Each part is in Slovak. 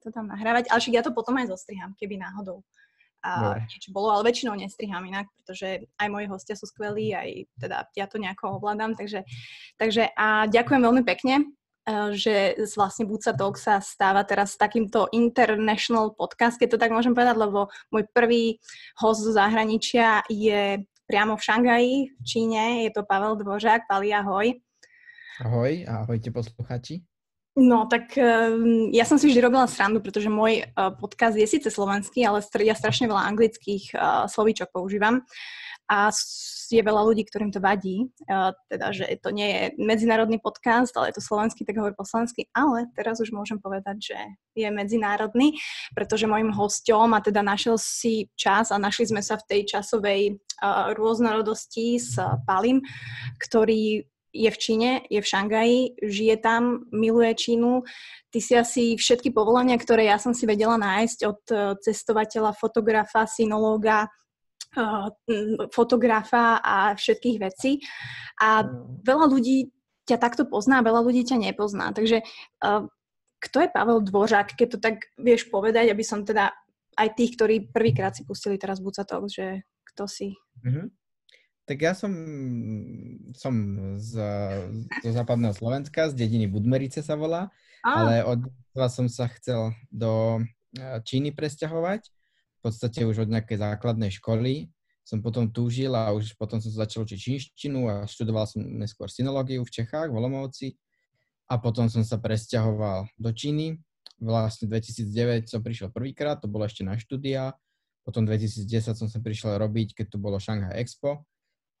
to tam nahrávať. Ale však ja to potom aj zostriham, keby náhodou a niečo bolo, ale väčšinou nestriham inak, pretože aj moji hostia sú skvelí, aj teda ja to nejako ovládam, takže, takže a ďakujem veľmi pekne, e, že vlastne Buca Talk sa stáva teraz takýmto international podcast, keď to tak môžem povedať, lebo môj prvý host zo zahraničia je priamo v Šangaji, v Číne, je to Pavel Dvořák. Pali, ahoj. Ahoj, ahojte posluchači. No, tak um, ja som si vždy robila srandu, pretože môj uh, podcast je síce slovenský, ale ja strašne veľa anglických uh, slovíčok používam. A je veľa ľudí, ktorým to vadí, uh, teda, že to nie je medzinárodný podcast, ale je to slovenský, tak hovorí po slovensky, ale teraz už môžem povedať, že je medzinárodný, pretože môjim hosťom a teda našiel si čas a našli sme sa v tej časovej rôznorodosti s Palim, ktorý je v Číne, je v Šangaji, žije tam, miluje Čínu. Ty si asi všetky povolania, ktoré ja som si vedela nájsť od e, cestovateľa, fotografa, synológa, e, fotografa a všetkých vecí. A veľa ľudí ťa takto pozná, veľa ľudí ťa nepozná. Takže e, kto je Pavel Dvořák, keď to tak vieš povedať, aby som teda aj tých, ktorí prvýkrát si pustili teraz Bucatok, že kto si? Mm-hmm. Tak ja som, som z, zo západného Slovenska, z dediny Budmerice sa volá, ah. ale od vás som sa chcel do e, Číny presťahovať. V podstate už od nejakej základnej školy som potom túžil a už potom som začal učiť čínštinu a študoval som neskôr synológiu v Čechách, v Olomovci. A potom som sa presťahoval do Číny. Vlastne 2009 som prišiel prvýkrát, to bolo ešte na štúdia. Potom 2010 som sa prišiel robiť, keď tu bolo Shanghai Expo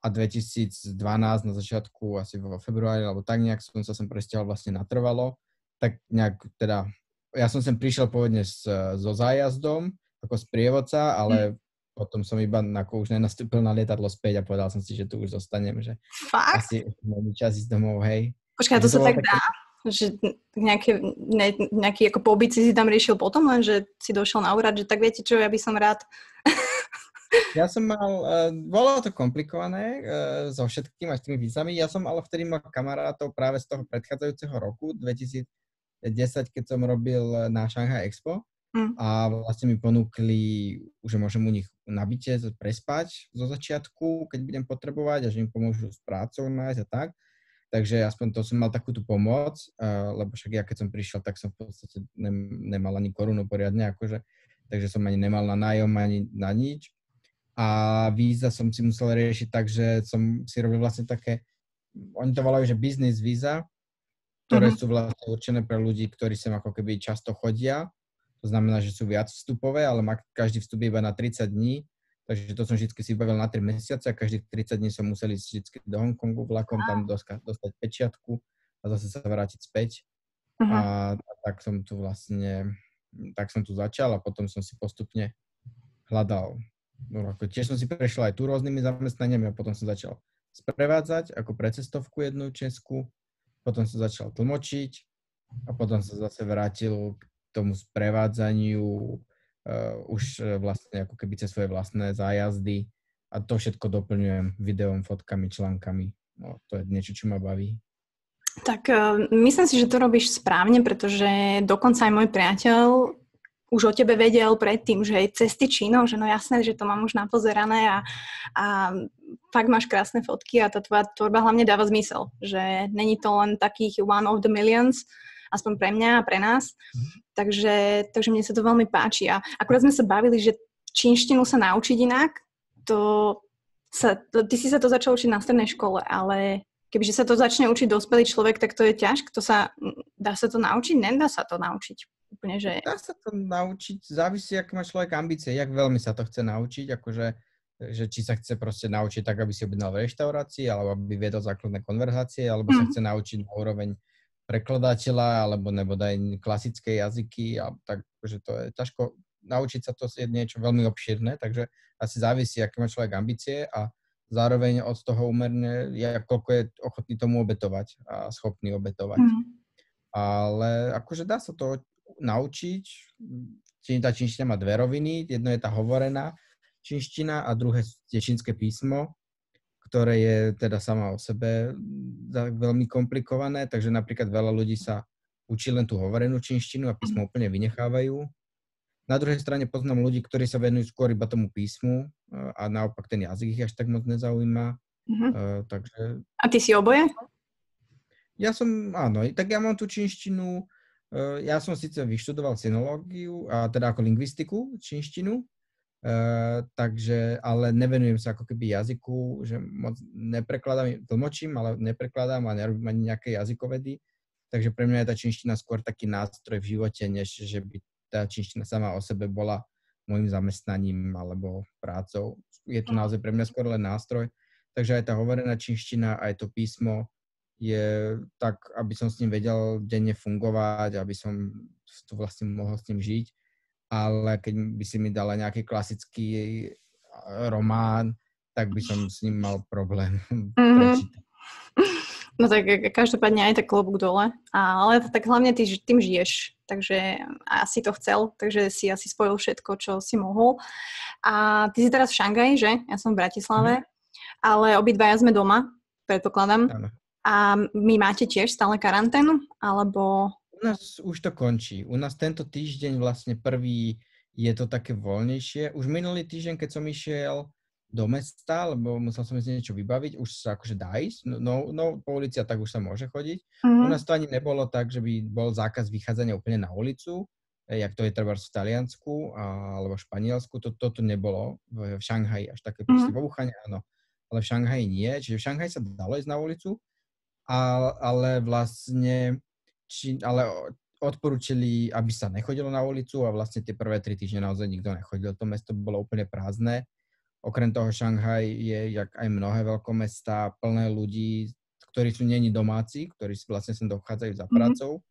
a 2012 na začiatku, asi vo februári, alebo tak nejak som sa sem presťahol vlastne natrvalo, tak nejak teda, ja som sem prišiel pôvodne s, so zájazdom, ako sprievodca, ale mm. potom som iba ako už nenastúpil na lietadlo späť a povedal som si, že tu už zostanem, že Fakt? asi mám čas ísť domov, hej. Počkaj, to sa tak dá? Že nejaké, ne, nejaký ako pobyt si si tam riešil potom, len že si došiel na úrad, že tak viete čo, ja by som rád ja som mal, uh, bolo to komplikované uh, so všetkými až tými vízami, ja som ale vtedy mal kamarátov práve z toho predchádzajúceho roku, 2010, keď som robil na Shanghai Expo mm. a vlastne mi ponúkli, že môžem u nich na byte prespať zo začiatku, keď budem potrebovať a že im pomôžu s prácou nájsť a tak. Takže aspoň to som mal takúto pomoc, uh, lebo však ja keď som prišiel, tak som v podstate nemal ani korunu poriadne, akože, takže som ani nemal na nájom, ani na nič a víza som si musel riešiť tak, že som si robil vlastne také, oni to volajú, že business víza, ktoré uh-huh. sú vlastne určené pre ľudí, ktorí sem ako keby často chodia. To znamená, že sú viac vstupové, ale má každý vstup iba na 30 dní. Takže to som vždy si bavil na 3 mesiace a každých 30 dní som musel ísť vždy do Hongkongu vlakom, tam dostať, dostať pečiatku a zase sa vrátiť späť. Uh-huh. A, a tak som tu vlastne, tak som tu začal a potom som si postupne hľadal no, ako tiež som si prešiel aj tu rôznymi zamestnaniami a potom som začal sprevádzať ako precestovku jednu Česku, potom som začal tlmočiť a potom sa zase vrátil k tomu sprevádzaniu uh, už uh, vlastne ako keby cez svoje vlastné zájazdy a to všetko doplňujem videom, fotkami, článkami. No, to je niečo, čo ma baví. Tak uh, myslím si, že to robíš správne, pretože dokonca aj môj priateľ už o tebe vedel predtým, že je cesty Čínou, že no jasné, že to mám už napozerané a, a fakt máš krásne fotky a tá tvoja tvorba hlavne dáva zmysel, že není to len takých one of the millions, aspoň pre mňa a pre nás. Mm. Takže, takže mne sa to veľmi páči. A akurát sme sa bavili, že čínštinu sa naučiť inak, to sa, to, ty si sa to začal učiť na strednej škole, ale kebyže sa to začne učiť dospelý človek, tak to je ťažké. To sa, dá sa to naučiť? Nedá sa to naučiť úplne, že... Dá sa to naučiť, závisí, ak má človek ambície, jak veľmi sa to chce naučiť, akože že či sa chce proste naučiť tak, aby si objednal v reštaurácii, alebo aby viedol základné konverzácie, alebo mm. sa chce naučiť na úroveň prekladateľa, alebo nebo daj klasické jazyky, a tak, že to je ťažko, naučiť sa to je niečo veľmi obšírne, takže asi závisí, aké má človek ambície a zároveň od toho umerne, ja, koľko je ochotný tomu obetovať a schopný obetovať. Mm. Ale akože dá sa to naučiť. Tá čínština má dve roviny. Jedno je tá hovorená čínština a druhé je čínske písmo, ktoré je teda sama o sebe veľmi komplikované, takže napríklad veľa ľudí sa učiť len tú hovorenú čínštinu a písmo úplne vynechávajú. Na druhej strane poznám ľudí, ktorí sa venujú skôr iba tomu písmu a naopak ten jazyk ich až tak moc nezaujíma. Uh-huh. Uh, takže... A ty si oboje? Ja som, áno, tak ja mám tú čínštinu, ja som síce vyštudoval sinológiu, a teda ako lingvistiku, čínštinu, uh, takže, ale nevenujem sa ako keby jazyku, že moc neprekladám, tlmočím, ale neprekladám a nerobím ani nejaké jazykovedy, takže pre mňa je tá čínština skôr taký nástroj v živote, než že by tá čínština sama o sebe bola môjim zamestnaním alebo prácou. Je to naozaj pre mňa skôr len nástroj. Takže aj tá hovorená čínština, aj to písmo je tak, aby som s ním vedel denne fungovať, aby som to vlastne mohol s ním žiť. Ale keď by si mi dala nejaký klasický román, tak by som s ním mal problém mm-hmm. prečítať. No tak každopádne aj tak klobúk dole. Ale tak hlavne ty tým žiješ, takže asi to chcel, takže si asi spojil všetko, čo si mohol. A ty si teraz v Šangaji, že? Ja som v Bratislave, mm. ale obidvaja sme doma, predpokladám. Ano. A my máte tiež stále karanténu, alebo... U nás už to končí. U nás tento týždeň vlastne prvý je to také voľnejšie. Už minulý týždeň, keď som išiel do mesta, lebo musel som si niečo vybaviť, už sa akože dá ísť, no, no, no po ulici a tak už sa môže chodiť. Mm-hmm. U nás to ani nebolo tak, že by bol zákaz vychádzania úplne na ulicu, eh, jak to je treba v Taliansku a, alebo v Španielsku, to, toto nebolo v, v Šanghaji, až také mm-hmm. vo Wuhane, áno, ale v Šanghaji nie, čiže v Šanghaji sa dalo ísť na ulicu, a, ale vlastne, či, ale odporúčili, aby sa nechodilo na ulicu a vlastne tie prvé tri týždne naozaj nikto nechodil. To mesto bolo úplne prázdne Okrem toho Šanghaj je, jak aj mnohé veľkomestá, plné ľudí, ktorí sú není domáci, ktorí si vlastne sem dochádzajú za mm-hmm. prácou.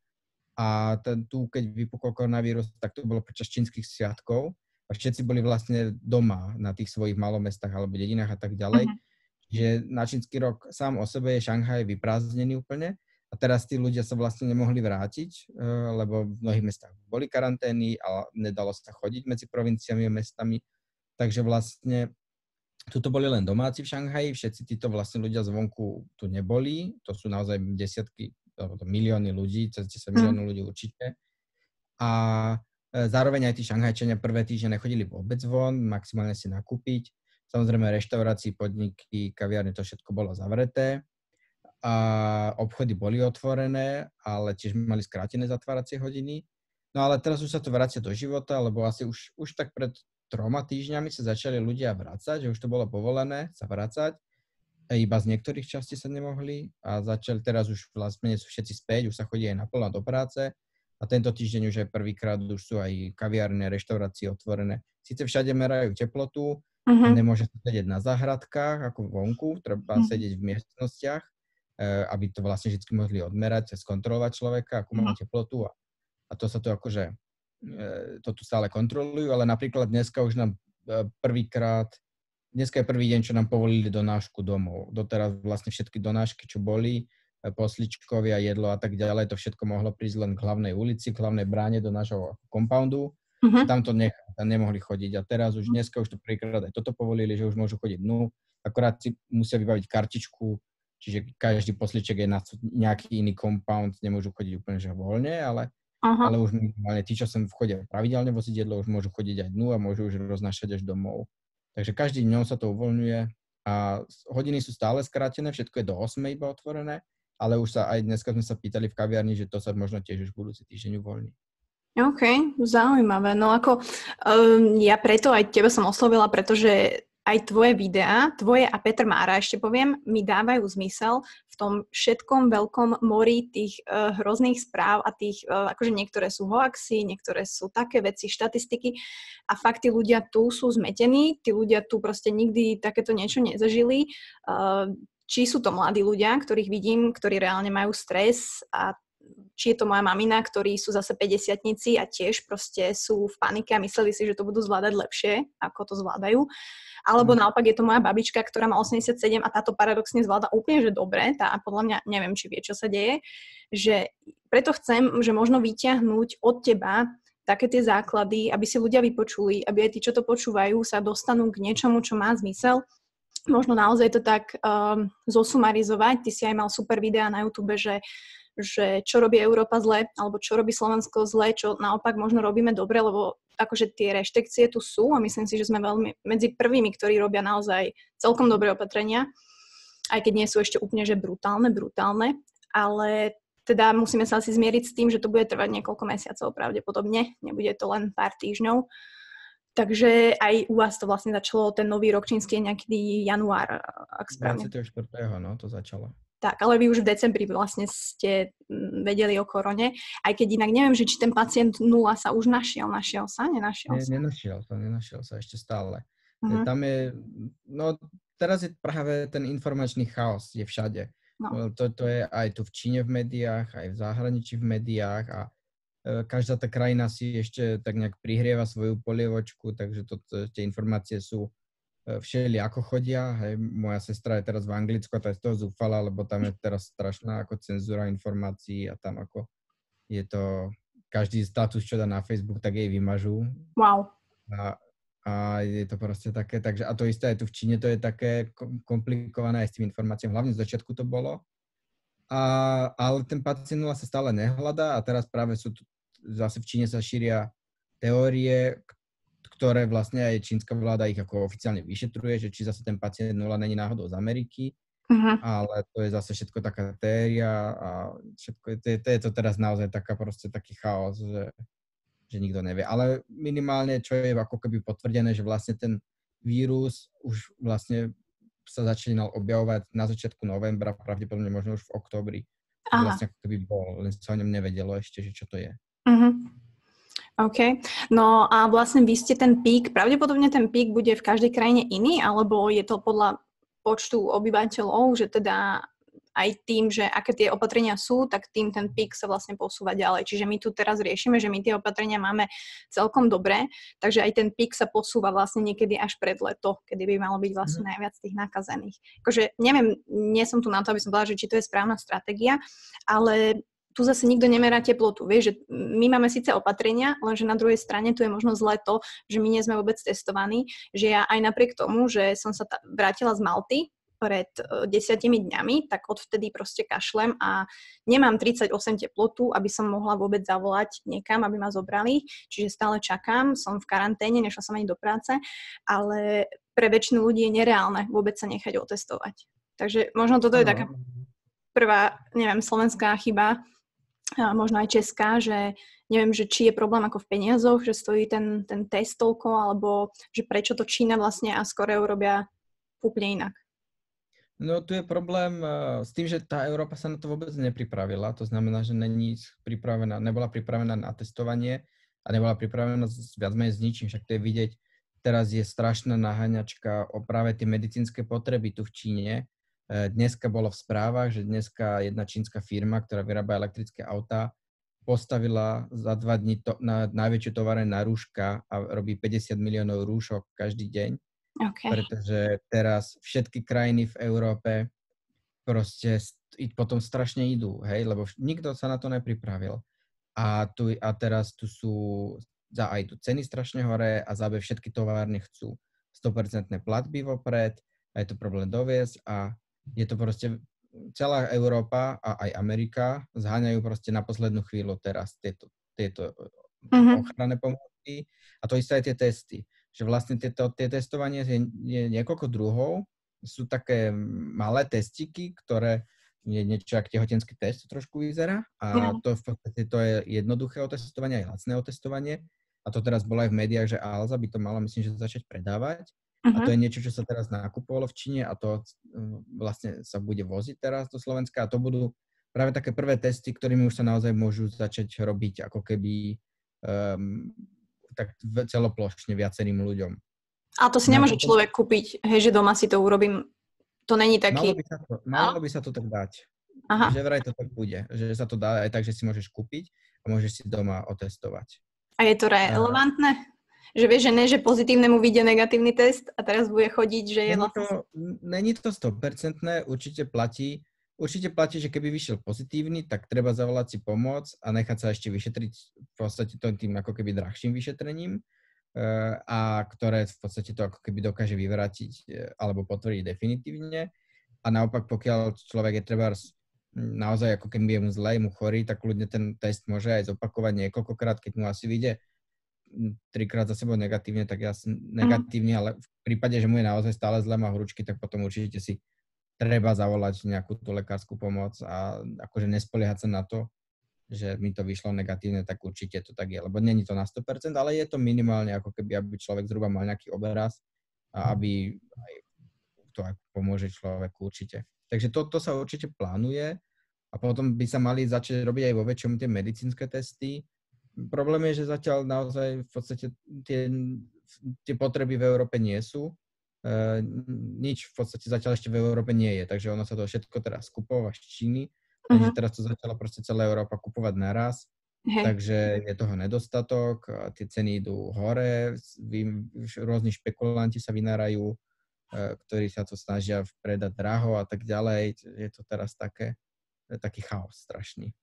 A ten, tu, keď vypukol koronavírus, tak to bolo počas čínskych sviatkov a všetci boli vlastne doma na tých svojich malomestách alebo dedinách a tak ďalej. Mm-hmm. Že na čínsky rok sám o sebe je Šanghaj vyprázdnený úplne a teraz tí ľudia sa vlastne nemohli vrátiť, eh, lebo v mnohých mestách boli karantény a nedalo sa chodiť medzi provinciami a mestami. Takže vlastne Tuto boli len domáci v Šanghaji, všetci títo vlastne ľudia zvonku tu neboli, to sú naozaj desiatky, milióny ľudí, cez 10 mm. miliónov ľudí určite. A e, zároveň aj tí Šanghajčania prvé týždne nechodili vôbec von, maximálne si nakúpiť. Samozrejme reštaurácii, podniky, kaviárne, to všetko bolo zavreté. A obchody boli otvorené, ale tiež mali skrátené zatváracie hodiny. No ale teraz už sa to vracia do života, lebo asi už, už tak pred troma týždňami sa začali ľudia vrácať, že už to bolo povolené sa vrácať. Iba z niektorých častí sa nemohli a začali teraz už vlastne sú všetci späť, už sa chodí aj naplno do práce a tento týždeň už aj prvýkrát už sú aj kaviárne, reštaurácie otvorené. Sice všade merajú teplotu, uh-huh. nemôže sa sedieť na záhradkách ako vonku, treba uh-huh. sedieť v miestnostiach, eh, aby to vlastne vždy mohli odmerať, skontrolovať človeka, akú má uh-huh. teplotu a, a to sa to akože E, to tu stále kontrolujú, ale napríklad dneska už nám e, prvýkrát, dneska je prvý deň, čo nám povolili donášku domov. Doteraz vlastne všetky donášky, čo boli, posličkovia, jedlo a tak ďalej, to všetko mohlo prísť len k hlavnej ulici, k hlavnej bráne do nášho compoundu. Uh-huh. Tam to nech, tam nemohli chodiť. A teraz už dneska už to prvýkrát aj toto povolili, že už môžu chodiť dnu. Akorát si musia vybaviť kartičku, čiže každý posliček je na nejaký iný compound, nemôžu chodiť úplne že voľne, ale Aha. ale už minimálne tí, čo sem vchodia pravidelne voziť jedlo, už môžu chodiť aj dnu a môžu už roznášať až domov. Takže každý dňom sa to uvoľňuje a hodiny sú stále skrátené, všetko je do 8 iba otvorené, ale už sa aj dneska sme sa pýtali v kaviarni, že to sa možno tiež už budúci týždeň uvoľní. OK, zaujímavé. No ako um, ja preto aj teba som oslovila, pretože aj tvoje videá, tvoje a Petr Mára ešte poviem, mi dávajú zmysel v tom všetkom veľkom mori tých uh, hrozných správ a tých, uh, akože niektoré sú hoaxy, niektoré sú také veci, štatistiky a fakt tí ľudia tu sú zmetení, tí ľudia tu proste nikdy takéto niečo nezažili. Uh, či sú to mladí ľudia, ktorých vidím, ktorí reálne majú stres a či je to moja mamina, ktorí sú zase 50 a tiež proste sú v panike a mysleli si, že to budú zvládať lepšie, ako to zvládajú. Alebo mm. naopak je to moja babička, ktorá má 87 a táto paradoxne zvláda úplne, že dobre, tá podľa mňa neviem, či vie, čo sa deje, že preto chcem, že možno vyťahnuť od teba také tie základy, aby si ľudia vypočuli, aby aj tí, čo to počúvajú, sa dostanú k niečomu, čo má zmysel. Možno naozaj to tak um, zosumarizovať. Ty si aj mal super videá na YouTube, že že čo robí Európa zle, alebo čo robí Slovensko zle, čo naopak možno robíme dobre, lebo akože tie reštrikcie tu sú a myslím si, že sme veľmi medzi prvými, ktorí robia naozaj celkom dobré opatrenia, aj keď nie sú ešte úplne že brutálne, brutálne, ale teda musíme sa asi zmieriť s tým, že to bude trvať niekoľko mesiacov pravdepodobne, nebude to len pár týždňov. Takže aj u vás to vlastne začalo, ten nový rok čínsky je nejaký január, ak správne. 24. no, to začalo. Tak, ale vy už v decembri vlastne ste mm, vedeli o korone, aj keď inak neviem, že či ten pacient nula sa už našiel. Našiel sa? Nenašiel sa? nenašiel sa, nenašiel sa ešte stále. Uh-huh. Tam je, no teraz je práve ten informačný chaos, je všade. No. To, to je aj tu v Číne v médiách, aj v zahraničí v médiách a e, každá tá krajina si ešte tak nejak prihrieva svoju polievočku, takže to, to, tie informácie sú e, všeli ako chodia. Hej, moja sestra je teraz v Anglicku a tá je z toho zúfala, lebo tam je teraz strašná ako cenzúra informácií a tam ako je to každý status, čo dá na Facebook, tak jej vymažú. Wow. A, a je to proste také, takže a to isté aj tu v Číne, to je také komplikované aj s tým informáciám, hlavne z začiatku to bolo. A, ale ten pacient nula sa stále nehľadá a teraz práve sú tu, zase v Číne sa šíria teórie, ktoré vlastne aj čínska vláda ich ako oficiálne vyšetruje, že či zase ten pacient nula není náhodou z Ameriky, uh-huh. ale to je zase všetko taká teória a všetko, to je, to je to teraz naozaj taká proste taký chaos, že že nikto nevie. Ale minimálne, čo je ako keby potvrdené, že vlastne ten vírus už vlastne sa začínal objavovať na začiatku novembra, pravdepodobne možno už v oktobri. Vlastne ako keby bol, len sa o ňom nevedelo ešte, že čo to je. Uh-huh. OK. No a vlastne vy ste ten pík, pravdepodobne ten pík bude v každej krajine iný, alebo je to podľa počtu obyvateľov, že teda aj tým, že aké tie opatrenia sú, tak tým ten pík sa vlastne posúva ďalej. Čiže my tu teraz riešime, že my tie opatrenia máme celkom dobré, takže aj ten pík sa posúva vlastne niekedy až pred leto, kedy by malo byť vlastne mhm. najviac tých nakazených. Akože neviem, nie som tu na to, aby som povedala, že či to je správna stratégia, ale tu zase nikto nemerá teplotu. Vieš, že my máme síce opatrenia, lenže na druhej strane tu je možno zle to, že my nie sme vôbec testovaní, že ja aj napriek tomu, že som sa ta- vrátila z Malty, pred e, desiatimi dňami, tak odvtedy proste kašlem a nemám 38 teplotu, aby som mohla vôbec zavolať niekam, aby ma zobrali. Čiže stále čakám, som v karanténe, nešla som ani do práce, ale pre väčšinu ľudí je nereálne vôbec sa nechať otestovať. Takže možno toto je taká prvá, neviem, slovenská chyba, možno aj česká, že neviem, že či je problém ako v peniazoch, že stojí ten, ten test toľko, alebo že prečo to Čína vlastne a skoro robia úplne inak. No tu je problém uh, s tým, že tá Európa sa na to vôbec nepripravila. To znamená, že není pripravená, nebola pripravená na testovanie a nebola pripravená viac menej s ničím. Však to je vidieť, teraz je strašná naháňačka o práve tie medicínske potreby tu v Číne. Dneska bolo v správach, že dneska jedna čínska firma, ktorá vyrába elektrické autá, postavila za dva dní to, na najväčšiu tovareň na rúška a robí 50 miliónov rúšok každý deň Okay. Pretože teraz všetky krajiny v Európe proste potom strašne idú, hej, lebo nikto sa na to nepripravil. A, tu, a teraz tu sú, za aj tu ceny strašne hore a za všetky továrne chcú 100% platby vopred a je to problém doviesť a je to proste celá Európa a aj Amerika zháňajú proste na poslednú chvíľu teraz tieto, tieto uh-huh. ochranné pomoci a to isté aj tie testy že vlastne tieto, tie testovanie je, je niekoľko druhov. Sú také malé testiky, ktoré je niečo ako tehotenský test, to trošku vyzerá. A to v podstate to je jednoduché otestovanie, aj lacné otestovanie. A to teraz bolo aj v médiách, že Alza by to mala, myslím, že začať predávať. Uh-huh. A to mhm. je niečo, čo sa teraz nakupovalo v Číne a to vlastne sa bude voziť teraz do Slovenska a to budú práve také prvé testy, ktorými už sa naozaj môžu začať robiť ako keby um, tak celoplošne viacerým ľuďom. A to si no, nemôže človek kúpiť, hej, že doma si to urobím. To není taký... Malo by sa to, malo by sa to tak dať. Aha. Že vraj to tak bude. Že sa to dá aj tak, že si môžeš kúpiť a môžeš si doma otestovať. A je to relevantné? Že vieš, že ne, že pozitívnemu vyjde negatívny test a teraz bude chodiť, že je... Není to, není to 100%, určite platí, Určite platí, že keby vyšiel pozitívny, tak treba zavolať si pomoc a nechať sa ešte vyšetriť v podstate tým ako keby drahším vyšetrením, eh, a ktoré v podstate to ako keby dokáže vyvrátiť eh, alebo potvrdiť definitívne. A naopak, pokiaľ človek je treba naozaj ako keby je mu zle, mu chorý, tak ľudne ten test môže aj zopakovať niekoľkokrát, keď mu asi vyjde trikrát za sebou negatívne, tak ja negatívne, ale v prípade, že mu je naozaj stále zle, má hručky, tak potom určite si treba zavolať nejakú tú lekárskú pomoc a akože nespoliehať sa na to, že mi to vyšlo negatívne, tak určite to tak je. Lebo není to na 100%, ale je to minimálne ako keby, aby človek zhruba mal nejaký obraz a aby aj to aj pomôže človeku určite. Takže to, to sa určite plánuje a potom by sa mali začať robiť aj vo väčšom tie medicínske testy. Problém je, že zatiaľ naozaj v podstate tie, tie potreby v Európe nie sú. E, nič v podstate zatiaľ ešte v Európe nie je, takže ono sa to všetko teraz skupová z Číny Takže uh-huh. teraz to začala proste celá Európa kupovať naraz. Hej. Takže je toho nedostatok, tie ceny idú hore, vy, rôzni špekulanti sa vynárajú, e, ktorí sa to snažia predať draho a tak ďalej. Je to teraz také, taký chaos strašný.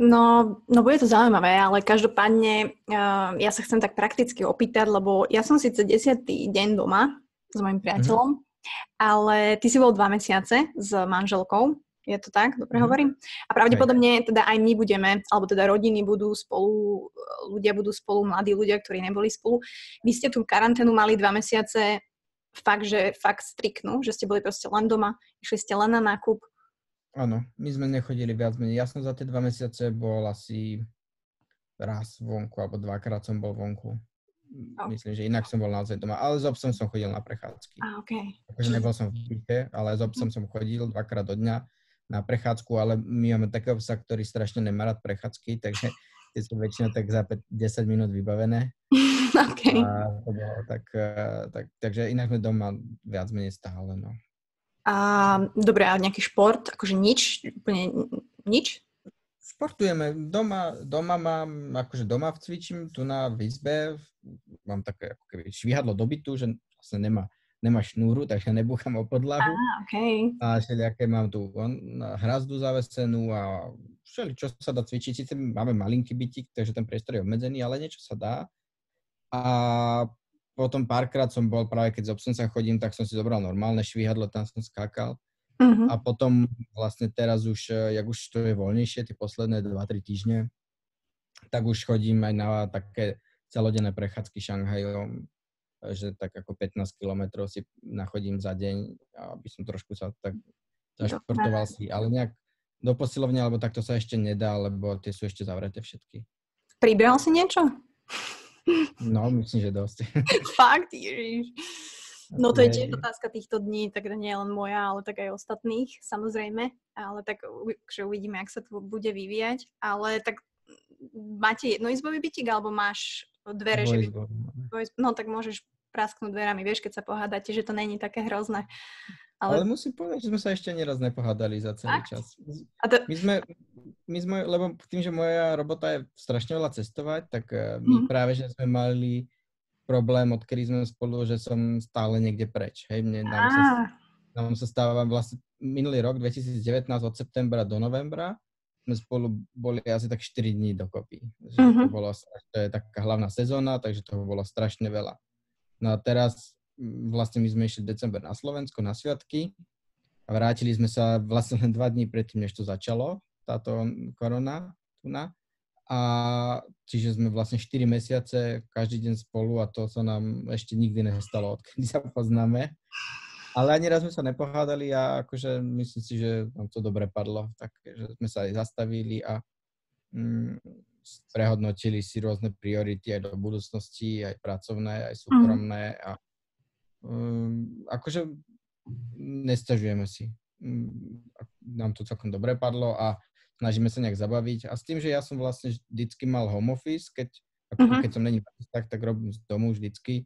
No, no bude to zaujímavé, ale každopádne uh, ja sa chcem tak prakticky opýtať, lebo ja som síce desiatý deň doma s mojim priateľom, mm-hmm. ale ty si bol dva mesiace s manželkou je to tak? Dobre mm. hovorím? A pravdepodobne teda aj my budeme, alebo teda rodiny budú spolu, ľudia budú spolu, mladí ľudia, ktorí neboli spolu. Vy ste tú karanténu mali dva mesiace fakt, že fakt striknú, že ste boli proste len doma, išli ste len na nákup. Áno, my sme nechodili viac menej. Ja som za tie dva mesiace bol asi raz vonku, alebo dvakrát som bol vonku. Oh. Myslím, že inak som bol naozaj doma. Ale s obsom som chodil na prechádzky. Ah, okay. Takže nebol som v byte, ale s obsom som chodil dvakrát do dňa na prechádzku, ale my máme takého psa, ktorý strašne nemá rád prechádzky, takže tie sú väčšinou tak za 5, 10 minút vybavené. okay. A to bolo tak, eh, tak, takže inak sme doma viac menej stále, no. A dobre, a nejaký šport, akože nič, úplne nič? Športujeme. Doma, doma mám, akože doma cvičím, tu na výzbe, mám také ako keby švihadlo do bytu, že vlastne nemá nemá šnúru, takže nebúcham o podlahu. Ah, okay. A všelijaké mám tu on, hrazdu zavesenú a všeli, čo sa dá cvičiť. Sice máme malinký bytik, takže ten priestor je obmedzený, ale niečo sa dá. A potom párkrát som bol, práve keď z obsom sa chodím, tak som si zobral normálne švihadlo, tam som skákal. Uh-huh. A potom vlastne teraz už, jak už to je voľnejšie, tie posledné 2-3 týždne, tak už chodím aj na také celodenné prechádzky Šanghajom že tak ako 15 kilometrov si nachodím za deň, aby som trošku sa tak zašportoval si, ale nejak do posilovne, alebo takto sa ešte nedá, lebo tie sú ešte zavreté všetky. Pribral si niečo? No, myslím, že dosť. Fakt, ježiš. No to je tiež otázka týchto dní, tak nie len moja, ale tak aj ostatných, samozrejme. Ale tak že uvidíme, ak sa to bude vyvíjať. Ale tak máte jednoizbový bytik, alebo máš dvere, že. No tak môžeš prasknúť dverami, vieš, keď sa pohádate, že to není také hrozné. Ale... Ale musím povedať, že sme sa ešte neraz nepohádali za celý Fakt? čas. A to... My sme, my sme, lebo tým, že moja robota je strašne veľa cestovať, tak eh, my mm. práve, že sme mali problém, odkedy sme spolu, že som stále niekde preč. Hej, mne, nám, sa, nám sa stáva vlastne minulý rok, 2019, od septembra do novembra, sme spolu boli asi tak 4 dní dokopy. Že uh-huh. to, mhm. bolo, to je taká hlavná sezóna, takže toho bolo strašne veľa. No a teraz vlastne my sme išli december na Slovensko na sviatky a vrátili sme sa vlastne len dva dní predtým, než to začalo, táto korona tu na. A čiže sme vlastne 4 mesiace každý deň spolu a to sa nám ešte nikdy nestalo, odkedy sa poznáme. Ale ani raz sme sa nepohádali a akože myslím si, že nám to dobre padlo, takže sme sa aj zastavili a mm, prehodnotili si rôzne priority aj do budúcnosti, aj pracovné, aj súkromné a um, akože nestažujeme si. Mm, nám to celkom dobre padlo a snažíme sa nejak zabaviť a s tým, že ja som vlastne vždycky mal home office, keď, uh-huh. keď som není tak, tak robím z domu vždycky,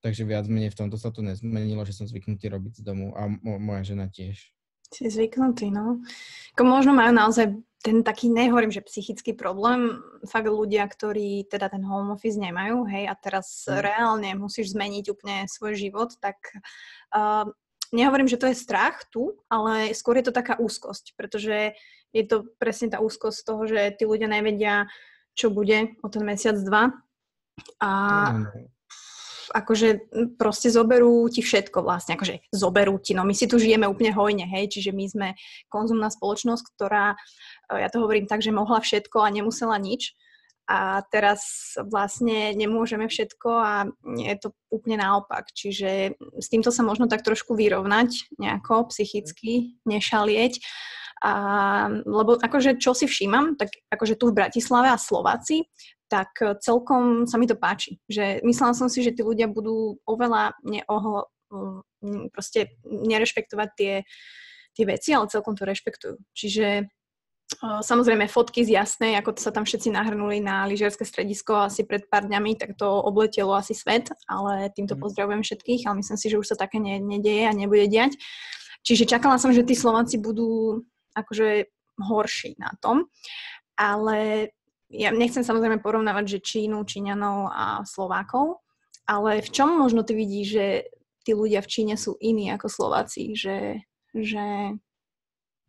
Takže viac menej v tomto sa to nezmenilo, že som zvyknutý robiť z domu a mo- moja žena tiež. Si zvyknutý, no. Ako možno majú naozaj ten taký, nehovorím, že psychický problém, fakt ľudia, ktorí teda ten home office nemajú, hej, a teraz mm. reálne musíš zmeniť úplne svoj život, tak uh, nehovorím, že to je strach tu, ale skôr je to taká úzkosť, pretože je to presne tá úzkosť z toho, že tí ľudia nevedia, čo bude o ten mesiac, dva. A mm akože proste zoberú ti všetko vlastne, akože zoberú ti, no my si tu žijeme úplne hojne, hej, čiže my sme konzumná spoločnosť, ktorá, ja to hovorím tak, že mohla všetko a nemusela nič. A teraz vlastne nemôžeme všetko a je to úplne naopak, čiže s týmto sa možno tak trošku vyrovnať nejako psychicky, nešalieť. A, lebo akože čo si všímam, tak akože tu v Bratislave a Slováci, tak celkom sa mi to páči. Že myslela som si, že tí ľudia budú oveľa neohlo, mm, proste nerešpektovať tie, tie veci, ale celkom to rešpektujú. Čiže Samozrejme, fotky z jasnej, ako to sa tam všetci nahrnuli na lyžiarske stredisko asi pred pár dňami, tak to obletelo asi svet, ale týmto mm. pozdravujem všetkých, ale myslím si, že už sa také ne, nedeje a nebude diať. Čiže čakala som, že tí Slováci budú akože horší na tom. Ale ja nechcem samozrejme porovnávať, že Čínu, Číňanov a Slovákov, ale v čom možno ty vidíš, že tí ľudia v Číne sú iní ako Slováci, že, že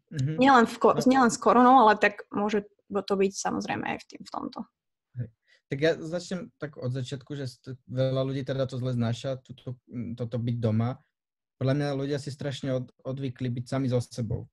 mm-hmm. nielen, v, nielen s koronou, ale tak môže to byť samozrejme aj v, tým, v tomto. Tak ja začnem tak od začiatku, že veľa ľudí teda to zle znáša, toto, toto byť doma. Podľa mňa ľudia si strašne od, odvykli byť sami so sebou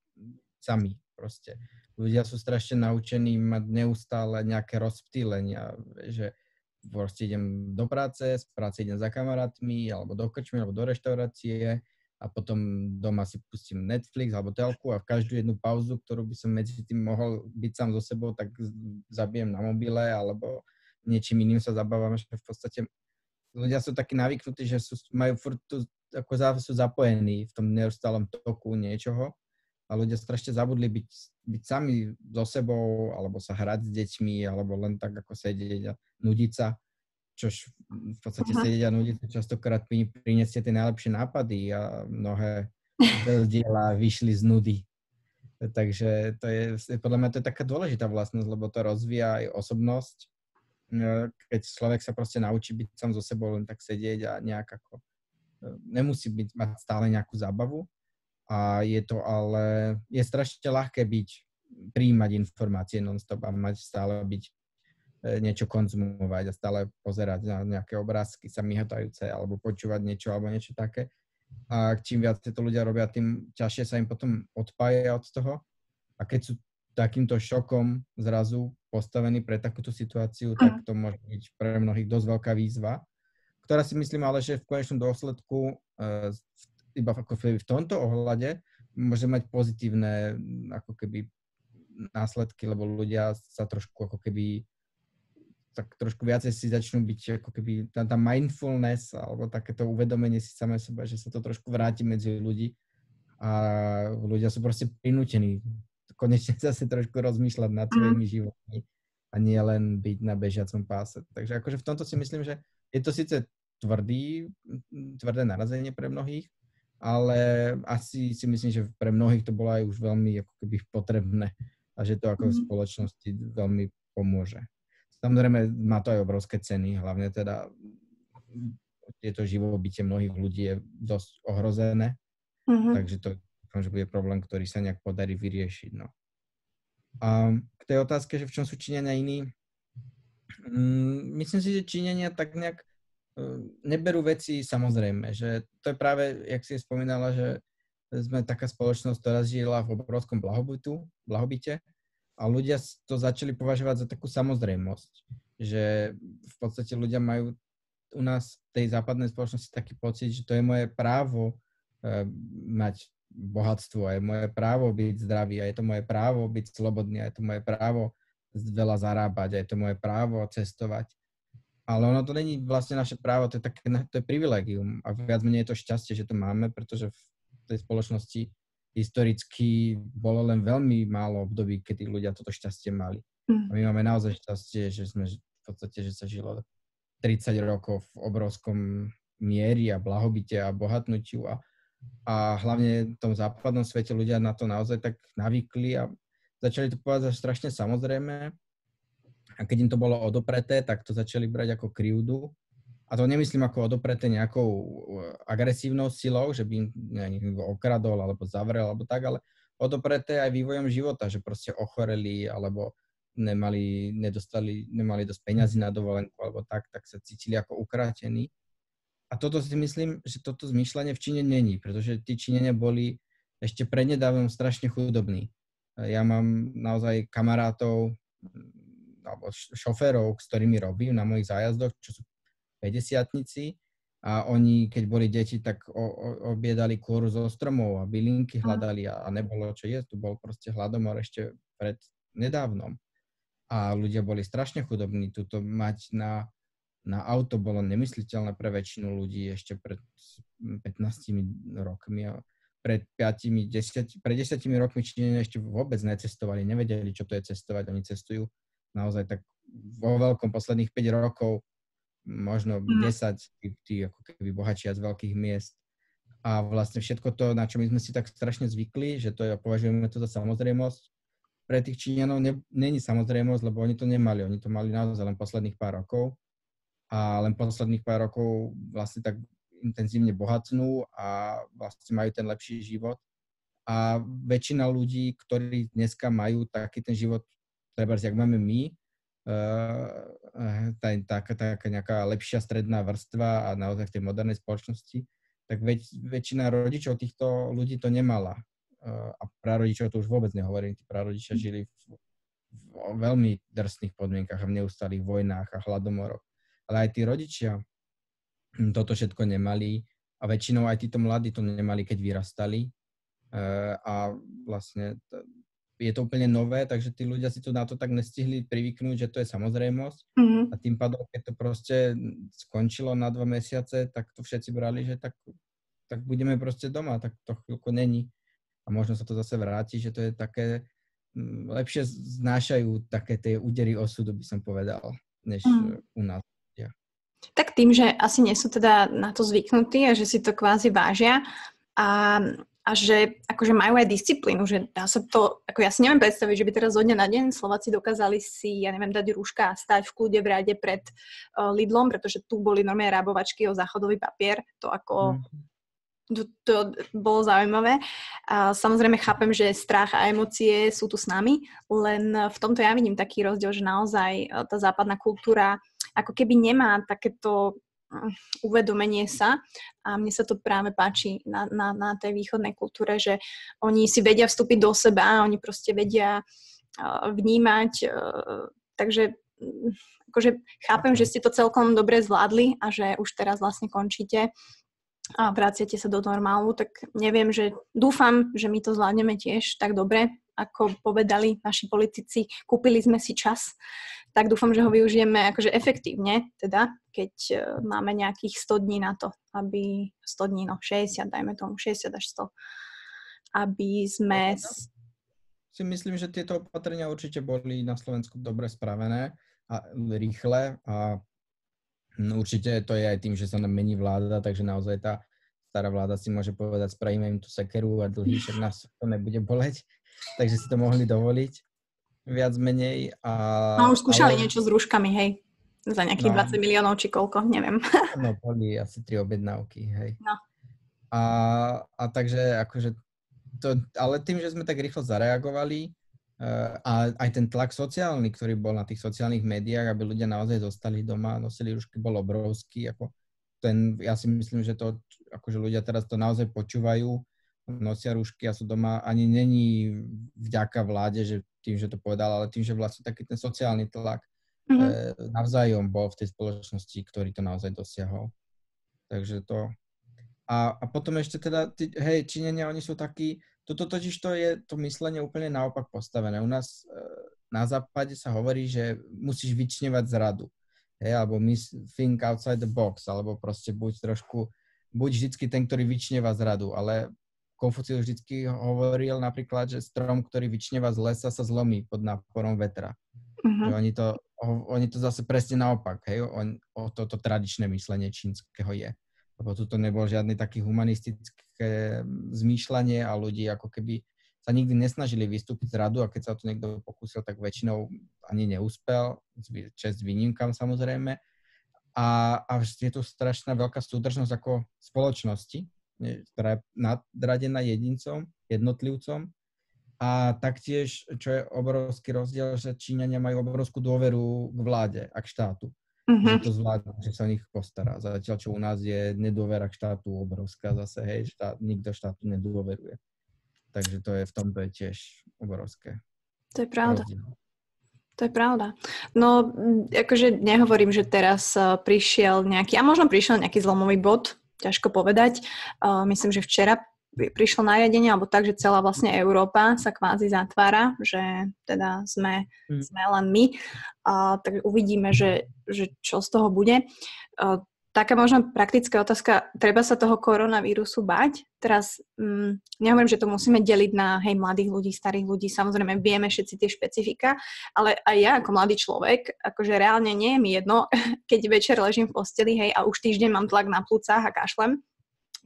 sami proste. Ľudia sú strašne naučení mať neustále nejaké rozptýlenia, že proste idem do práce, z práce idem za kamarátmi, alebo do krčmy, alebo do reštaurácie a potom doma si pustím Netflix alebo telku a v každú jednu pauzu, ktorú by som medzi tým mohol byť sám so sebou, tak zabijem na mobile alebo niečím iným sa zabávam, že v podstate ľudia sú takí navyknutí, že sú, majú furt tu, ako sú zapojení v tom neustálom toku niečoho a ľudia strašne zabudli byť, byť sami so sebou, alebo sa hrať s deťmi, alebo len tak ako sedieť a nudiť sa, čož v podstate Aha. sedieť a nudiť sa častokrát priniesie tie najlepšie nápady a mnohé diela vyšli z nudy. Takže to je, podľa mňa to je taká dôležitá vlastnosť, lebo to rozvíja aj osobnosť. E, keď človek sa proste naučí byť sám so sebou, len tak sedieť a nejak ako e, nemusí byť, mať stále nejakú zábavu, a je to ale, je strašne ľahké byť, príjmať informácie non-stop a mať stále byť, e, niečo konzumovať a stále pozerať na nejaké obrázky sa myhatajúce alebo počúvať niečo alebo niečo také. A čím viac to ľudia robia, tým ťažšie sa im potom odpája od toho. A keď sú takýmto šokom zrazu postavení pre takúto situáciu, tak to môže byť pre mnohých dosť veľká výzva, ktorá si myslím ale, že v konečnom dôsledku v iba ako v tomto ohľade môže mať pozitívne ako keby následky, lebo ľudia sa trošku ako keby tak trošku viacej si začnú byť ako keby tá, tá mindfulness alebo takéto uvedomenie si samé seba, že sa to trošku vráti medzi ľudí a ľudia sú proste prinútení konečne zase trošku rozmýšľať nad svojimi mhm. životmi a nie len byť na bežiacom páse. Takže akože v tomto si myslím, že je to síce tvrdý, tvrdé narazenie pre mnohých, ale asi si myslím, že pre mnohých to bolo aj už veľmi ako keby potrebné a že to ako v mhm. spoločnosti veľmi pomôže. Samozrejme má to aj obrovské ceny, hlavne teda tieto živobytie mnohých ľudí je dosť ohrozené, mm-hmm. takže to dúfam, že bude problém, ktorý sa nejak podarí vyriešiť. No. A k tej otázke, že v čom sú Číňania iní, mm, myslím si, že Číňania tak nejak neberú veci samozrejme, že to je práve, jak si spomínala, že sme taká spoločnosť, ktorá žila v obrovskom blahobytu, blahobite a ľudia to začali považovať za takú samozrejmosť, že v podstate ľudia majú u nás v tej západnej spoločnosti taký pocit, že to je moje právo e, mať bohatstvo, a je moje právo byť zdravý, a je to moje právo byť slobodný, a je to moje právo veľa zarábať, a je to moje právo cestovať. Ale ono to není vlastne naše právo, to je, také, to je privilegium. A viac menej je to šťastie, že to máme, pretože v tej spoločnosti historicky bolo len veľmi málo období, kedy ľudia toto šťastie mali. A my máme naozaj šťastie, že sme v podstate, že sa žilo 30 rokov v obrovskom miery a blahobite a bohatnutiu a, a hlavne v tom západnom svete ľudia na to naozaj tak navykli a začali to povedať strašne samozrejme a keď im to bolo odopreté, tak to začali brať ako krivdu. A to nemyslím ako odopreté nejakou uh, agresívnou silou, že by im niekto okradol alebo zavrel alebo tak, ale odopreté aj vývojom života, že proste ochoreli alebo nemali, nedostali, nemali dosť peňazí na dovolenku alebo tak, tak sa cítili ako ukrátení. a toto si myslím, že toto zmýšľanie v Číne není, pretože tí Číňania boli ešte prednedávnom strašne chudobní. Ja mám naozaj kamarátov alebo šoférov, s ktorými robím na mojich zájazdoch, čo sú 50 a oni, keď boli deti, tak o, o, obiedali kôru zo stromov a bylinky hľadali a, a nebolo čo jesť. Tu bol proste hladomor ešte pred nedávnom. A ľudia boli strašne chudobní. Tuto mať na na auto bolo nemysliteľné pre väčšinu ľudí ešte pred 15 rokmi. A pred 5, 10, pred 10 rokmi Číňania ešte vôbec necestovali, nevedeli, čo to je cestovať. Oni cestujú naozaj tak vo veľkom posledných 5 rokov, možno 10, mm. tí, tí ako keby bohačia z veľkých miest. A vlastne všetko to, na čo my sme si tak strašne zvykli, že to je, považujeme to za samozrejmosť, pre tých Číňanov ne, není samozrejmosť, lebo oni to nemali. Oni to mali naozaj len posledných pár rokov a len posledných pár rokov vlastne tak intenzívne bohatnú a vlastne majú ten lepší život. A väčšina ľudí, ktorí dneska majú taký ten život, treba jak máme my, uh, taká, taká nejaká lepšia stredná vrstva a naozaj v tej modernej spoločnosti, tak väč, väčšina rodičov týchto ľudí to nemala. Uh, a prarodičov to už vôbec nehovorím, tí prarodičia žili v, v veľmi drsných podmienkach a v neustálých vojnách a hladomoroch ale aj tí rodičia hm, toto všetko nemali a väčšinou aj títo mladí to nemali, keď vyrastali. A vlastne je to úplne nové, takže tí ľudia si tu na to tak nestihli privyknúť, že to je samozrejmosť. Mm-hmm. A tým pádom, keď to proste skončilo na dva mesiace, tak to všetci brali, že tak, tak budeme proste doma, tak to chvíľko není. A možno sa to zase vráti, že to je také, hm, lepšie znášajú také tie údery osudu, by som povedal, než mm. u nás. Tak tým, že asi nie sú teda na to zvyknutí a že si to kvázi vážia a, a že akože majú aj disciplínu, že dá sa to, ako ja si neviem predstaviť, že by teraz zo dňa na deň Slováci dokázali si, ja neviem, dať rúška a stať v kľude v rade pred uh, Lidlom, pretože tu boli normálne rábovačky o záchodový papier, to ako... Mm. To, to bolo zaujímavé. A samozrejme chápem, že strach a emócie sú tu s nami, len v tomto ja vidím taký rozdiel, že naozaj e, tá západná kultúra ako keby nemá takéto uvedomenie sa. A mne sa to práve páči na, na, na tej východnej kultúre, že oni si vedia vstúpiť do seba, oni proste vedia vnímať, takže akože chápem, že ste to celkom dobre zvládli a že už teraz vlastne končíte a vraciate sa do normálu, tak neviem, že dúfam, že my to zvládneme tiež tak dobre, ako povedali naši politici, kúpili sme si čas tak dúfam, že ho využijeme akože efektívne, teda, keď uh, máme nejakých 100 dní na to, aby 100 dní, no 60, dajme tomu 60 až 100, aby sme... Si myslím, že tieto opatrenia určite boli na Slovensku dobre spravené a rýchle a určite to je aj tým, že sa nám mení vláda, takže naozaj tá stará vláda si môže povedať, spravíme im tú sekeru a dlhý, však nás to nebude boleť, takže si to mohli dovoliť viac menej. A, no už skúšali ale... niečo s rúškami, hej? Za nejakých no, 20 miliónov či koľko, neviem. No, boli asi tri objednávky, hej. No. A, a takže akože to, ale tým, že sme tak rýchlo zareagovali uh, a aj ten tlak sociálny, ktorý bol na tých sociálnych médiách, aby ľudia naozaj zostali doma, nosili rúšky, bol obrovský. Ako ten, ja si myslím, že to, akože ľudia teraz to naozaj počúvajú, nosia rúšky a sú doma, ani není vďaka vláde, že tým, že to povedal, ale tým, že vlastne taký ten sociálny tlak mm-hmm. e, navzájom bol v tej spoločnosti, ktorý to naozaj dosiahol. Takže to... A, a potom ešte teda, tí, hej, Číňania, oni sú takí, toto totiž to je to myslenie úplne naopak postavené. U nás e, na západe sa hovorí, že musíš vyčnevať zradu. Hej, alebo think outside the box, alebo proste buď trošku, buď vždycky ten, ktorý vyčneva zradu, ale Konfucius vždy hovoril napríklad, že strom, ktorý vyčneva z lesa, sa zlomí pod náporom vetra. Uh-huh. Že oni, to, oni to zase presne naopak, hej, on, o toto tradičné myslenie čínskeho je. Lebo tu to nebol žiadny taký humanistické zmýšľanie a ľudí ako keby sa nikdy nesnažili vystúpiť z radu a keď sa to niekto pokúsil, tak väčšinou ani neúspel, čest výnimkám samozrejme. A, a je tu strašná veľká súdržnosť ako spoločnosti, ktorá je nadradená jedincom, jednotlivcom. A taktiež, čo je obrovský rozdiel, že Číňania majú obrovskú dôveru k vláde a k štátu. uh-huh. že to zvládne, že sa o nich postará. Zatiaľ, čo u nás je nedôvera k štátu obrovská zase, hej, štát, nikto štátu nedôveruje. Takže to je v tomto je tiež obrovské. To je pravda. Rozdiel. To je pravda. No, akože nehovorím, že teraz uh, prišiel nejaký, a možno prišiel nejaký zlomový bod, ťažko povedať. Uh, myslím, že včera prišlo nariadenie, alebo tak, že celá vlastne Európa sa kvázi zatvára, že teda sme, hmm. sme len my. Uh, tak uvidíme, že, že čo z toho bude. Uh, taká možno praktická otázka, treba sa toho koronavírusu bať? Teraz mm, nehovorím, že to musíme deliť na hej, mladých ľudí, starých ľudí, samozrejme vieme všetci tie špecifika, ale aj ja ako mladý človek, akože reálne nie je mi jedno, keď večer ležím v posteli, hej, a už týždeň mám tlak na plúcach a kašlem,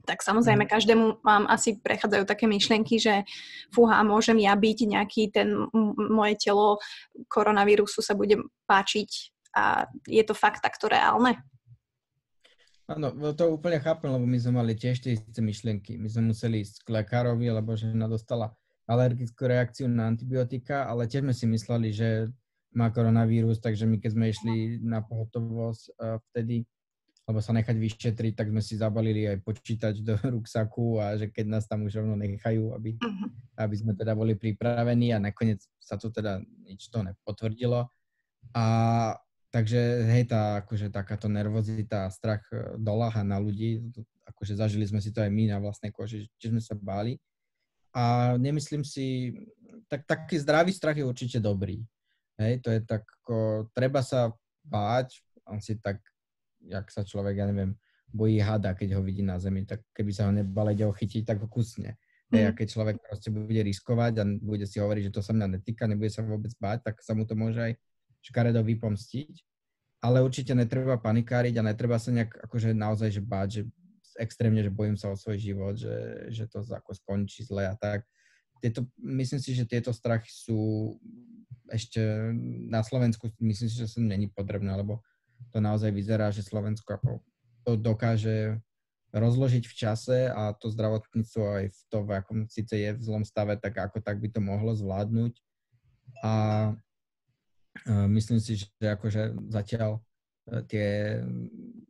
tak samozrejme mhm. každému vám asi prechádzajú také myšlienky, že fúha, môžem ja byť nejaký ten, moje telo koronavírusu sa bude páčiť a je to fakt takto reálne? Áno, no to úplne chápem, lebo my sme mali tiež tie isté myšlienky. My sme museli ísť k lekárovi, lebo žena dostala alergickú reakciu na antibiotika, ale tiež sme si mysleli, že má koronavírus, takže my keď sme išli na pohotovosť uh, vtedy, alebo sa nechať vyšetriť, tak sme si zabalili aj počítač do ruksaku a že keď nás tam už rovno nechajú, aby, uh-huh. aby sme teda boli pripravení a nakoniec sa to teda nič to nepotvrdilo. A Takže hej, tá akože takáto nervozita a strach e, doláha na ľudí, akože zažili sme si to aj my na vlastnej koži, že sme sa báli. A nemyslím si, tak taký zdravý strach je určite dobrý. Hej, to je tak, ako, treba sa báť, on si tak, jak sa človek, ja neviem, bojí hada, keď ho vidí na zemi, tak keby sa ho nebal ide ho chytiť, tak ho kusne. Mm. Hej, a mhm. keď človek proste bude riskovať a bude si hovoriť, že to sa mňa netýka, nebude sa vôbec báť, tak sa mu to môže aj škaredo vypomstiť, ale určite netreba panikáriť a netreba sa nejak akože naozaj že báť, že extrémne, že bojím sa o svoj život, že, že to ako skončí zle a tak. Tieto, myslím si, že tieto strachy sú ešte na Slovensku, myslím si, že sa není potrebné, lebo to naozaj vyzerá, že Slovensko ako to dokáže rozložiť v čase a to zdravotníctvo aj v to, v akom síce je v zlom stave, tak ako tak by to mohlo zvládnuť. A myslím si, že akože zatiaľ e, tie,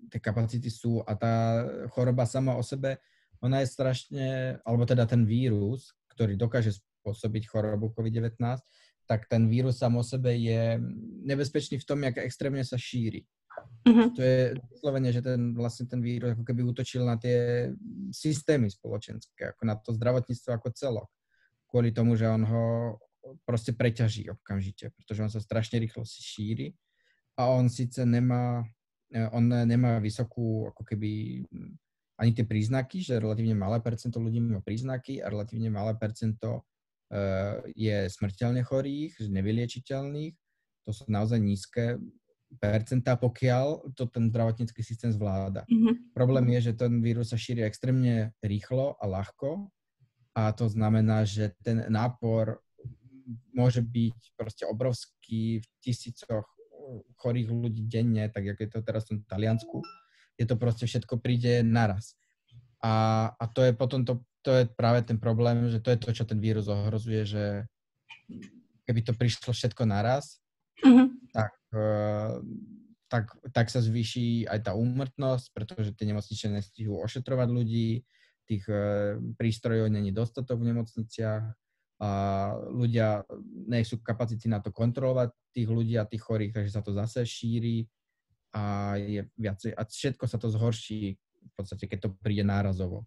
tie kapacity sú a tá choroba sama o sebe, ona je strašne, alebo teda ten vírus, ktorý dokáže spôsobiť chorobu COVID-19, tak ten vírus sam o sebe je nebezpečný v tom, jak extrémne sa šíri. Uh-huh. To je vyslovene, že ten, vlastne ten vírus ako keby útočil na tie systémy spoločenské, ako na to zdravotníctvo ako celok. Kvôli tomu, že on ho proste preťaží okamžite, pretože on sa strašne rýchlo si šíri a on síce nemá, e, on nemá vysokú ako keby ani tie príznaky, že relatívne malé percento ľudí má príznaky a relatívne malé percento uh, je smrteľne chorých, nevyliečiteľných. To sú naozaj nízke percentá, pokiaľ to ten zdravotnícky systém zvláda. Mm-hmm. Problém je, že ten vírus sa šíri extrémne rýchlo a ľahko a to znamená, že ten nápor môže byť proste obrovský v tisícoch chorých ľudí denne, tak ako je to teraz v Taliansku. Je to proste všetko príde naraz. A, a to je potom to, to je práve ten problém, že to je to, čo ten vírus ohrozuje, že keby to prišlo všetko naraz, uh-huh. tak, uh, tak, tak sa zvýši aj tá úmrtnosť, pretože tie nemocnice nestihujú ošetrovať ľudí, tých uh, prístrojov není dostatok v nemocniciach, a ľudia nie sú kapacity na to kontrolovať tých ľudí a tých chorých, takže sa to zase šíri a je viacej, a všetko sa to zhorší v podstate, keď to príde nárazovo.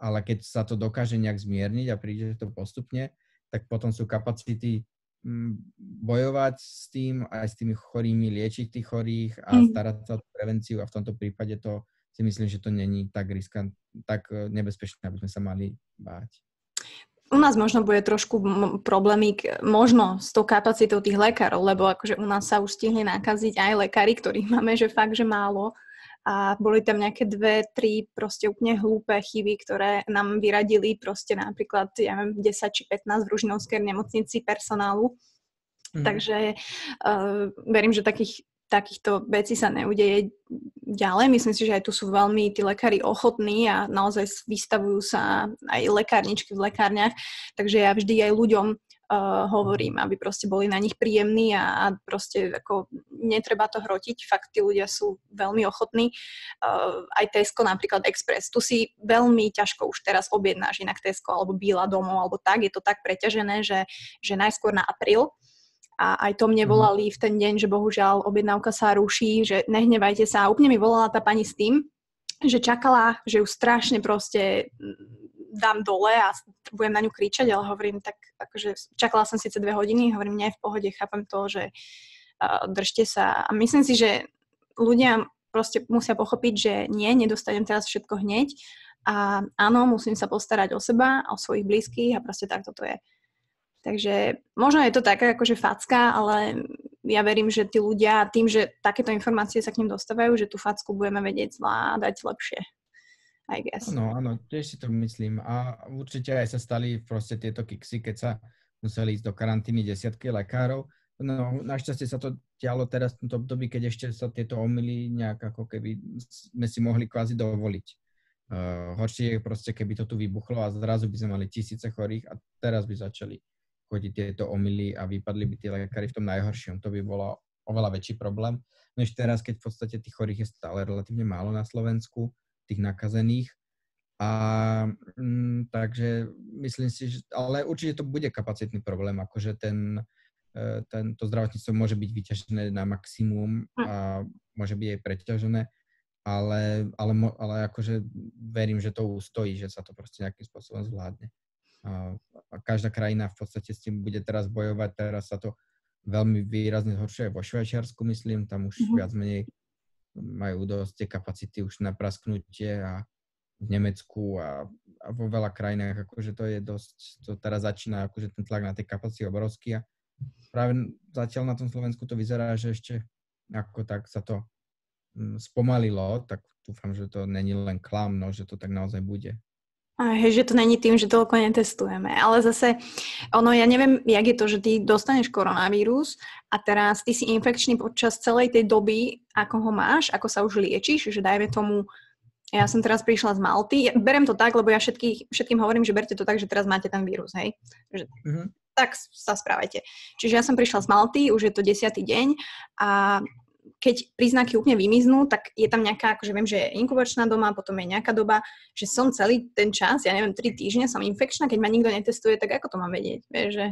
Ale keď sa to dokáže nejak zmierniť a príde to postupne, tak potom sú kapacity mm, bojovať s tým, aj s tými chorými, liečiť tých chorých a mm. starať sa o prevenciu a v tomto prípade to si myslím, že to není tak riskant, tak eh, nebezpečné, aby sme sa mali báť u nás možno bude trošku problémy možno s tou kapacitou tých lekárov, lebo akože u nás sa už stihli nakaziť aj lekári, ktorých máme, že fakt, že málo. A boli tam nejaké dve, tri proste úplne hlúpe chyby, ktoré nám vyradili proste napríklad, ja neviem, 10 či 15 v Ružinovskej nemocnici personálu. Mm. Takže uh, verím, že takých takýchto vecí sa neudeje ďalej. Myslím si, že aj tu sú veľmi tí lekári ochotní a naozaj vystavujú sa aj lekárničky v lekárniach. Takže ja vždy aj ľuďom uh, hovorím, aby proste boli na nich príjemní a, a proste ako netreba to hrotiť. Fakt tí ľudia sú veľmi ochotní. Uh, aj Tesco, napríklad Express, tu si veľmi ťažko už teraz objednáš inak Tesco alebo Bíla domov alebo tak. Je to tak preťažené, že, že najskôr na apríl a aj to mne mhm. volali v ten deň, že bohužiaľ objednávka sa ruší, že nehnevajte sa. A úplne mi volala tá pani s tým, že čakala, že ju strašne proste mm, dám dole a budem na ňu kričať, ale hovorím tak, akože čakala som síce dve hodiny, hovorím, nie, v pohode, chápem to, že uh, držte sa. A myslím si, že ľudia proste musia pochopiť, že nie, nedostanem teraz všetko hneď a áno, musím sa postarať o seba, o svojich blízkych a proste takto to je. Takže možno je to taká akože facka, ale ja verím, že tí ľudia tým, že takéto informácie sa k ním dostávajú, že tú facku budeme vedieť zvládať lepšie. I guess. No, áno, tiež si to myslím. A určite aj sa stali proste tieto kiksy, keď sa museli ísť do karantény desiatky lekárov. No, našťastie sa to dialo teraz v tomto období, keď ešte sa tieto omily nejak ako keby sme si mohli kvázi dovoliť. Uh, horšie je proste, keby to tu vybuchlo a zrazu by sme mali tisíce chorých a teraz by začali chodiť tieto omily a vypadli by tí lekári v tom najhoršom. To by bolo oveľa väčší problém, než teraz, keď v podstate tých chorých je stále relatívne málo na Slovensku, tých nakazených. A mm, takže myslím si, že, ale určite to bude kapacitný problém, akože ten, e, to zdravotníctvo môže byť vyťažené na maximum a môže byť aj preťažené, ale, ale, ale akože verím, že to ustojí, že sa to proste nejakým spôsobom zvládne. Každá krajina v podstate s tým bude teraz bojovať. Teraz sa to veľmi výrazne zhoršuje vo Švajčiarsku, myslím, tam už mm-hmm. viac menej majú dosť tie kapacity už na prasknutie a v Nemecku a, a vo veľa krajinách, akože to je dosť, to teraz začína, akože ten tlak na tie kapacity obrovský a práve zatiaľ na tom Slovensku to vyzerá, že ešte ako tak sa to mm, spomalilo, tak dúfam, že to není len klam, no, že to tak naozaj bude. Hej, že to není tým, že toľko netestujeme. Ale zase, ono, ja neviem, jak je to, že ty dostaneš koronavírus a teraz ty si infekčný počas celej tej doby, ako ho máš, ako sa už liečiš, že dajme tomu, ja som teraz prišla z Malty, ja berem to tak, lebo ja všetkých, všetkým hovorím, že berte to tak, že teraz máte ten vírus, hej. Že, mm-hmm. Tak sa správajte. Čiže ja som prišla z Malty, už je to desiatý deň a keď príznaky úplne vymiznú, tak je tam nejaká, akože viem, že je inkubačná doma, potom je nejaká doba, že som celý ten čas, ja neviem, tri týždne som infekčná, keď ma nikto netestuje, tak ako to mám vedieť, vieš, že...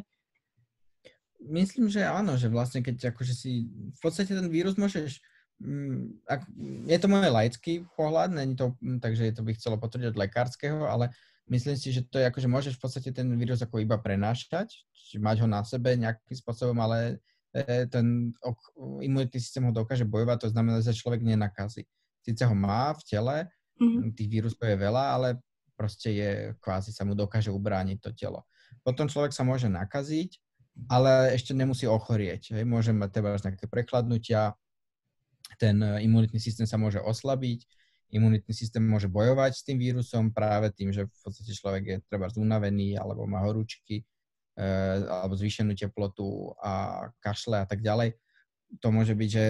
Myslím, že áno, že vlastne keď akože si, v podstate ten vírus môžeš, mm, ak, je to môj laický pohľad, není to, mm, takže to by chcelo potvrdiť od lekárskeho, ale myslím si, že to je akože môžeš v podstate ten vírus ako iba prenášať, či mať ho na sebe nejakým spôsobom, ale ten imunitný systém ho dokáže bojovať, to znamená, že človek nenakazí. Sice ho má v tele, mm-hmm. tých vírusov je veľa, ale proste je, kvázi sa mu dokáže ubrániť to telo. Potom človek sa môže nakaziť, ale ešte nemusí ochorieť. Hej. Môže mať teda nejaké prekladnutia, ten e, imunitný systém sa môže oslabiť, imunitný systém môže bojovať s tým vírusom práve tým, že v podstate človek je treba zúnavený alebo má horúčky, alebo zvýšenú teplotu a kašle a tak ďalej. To môže byť, že,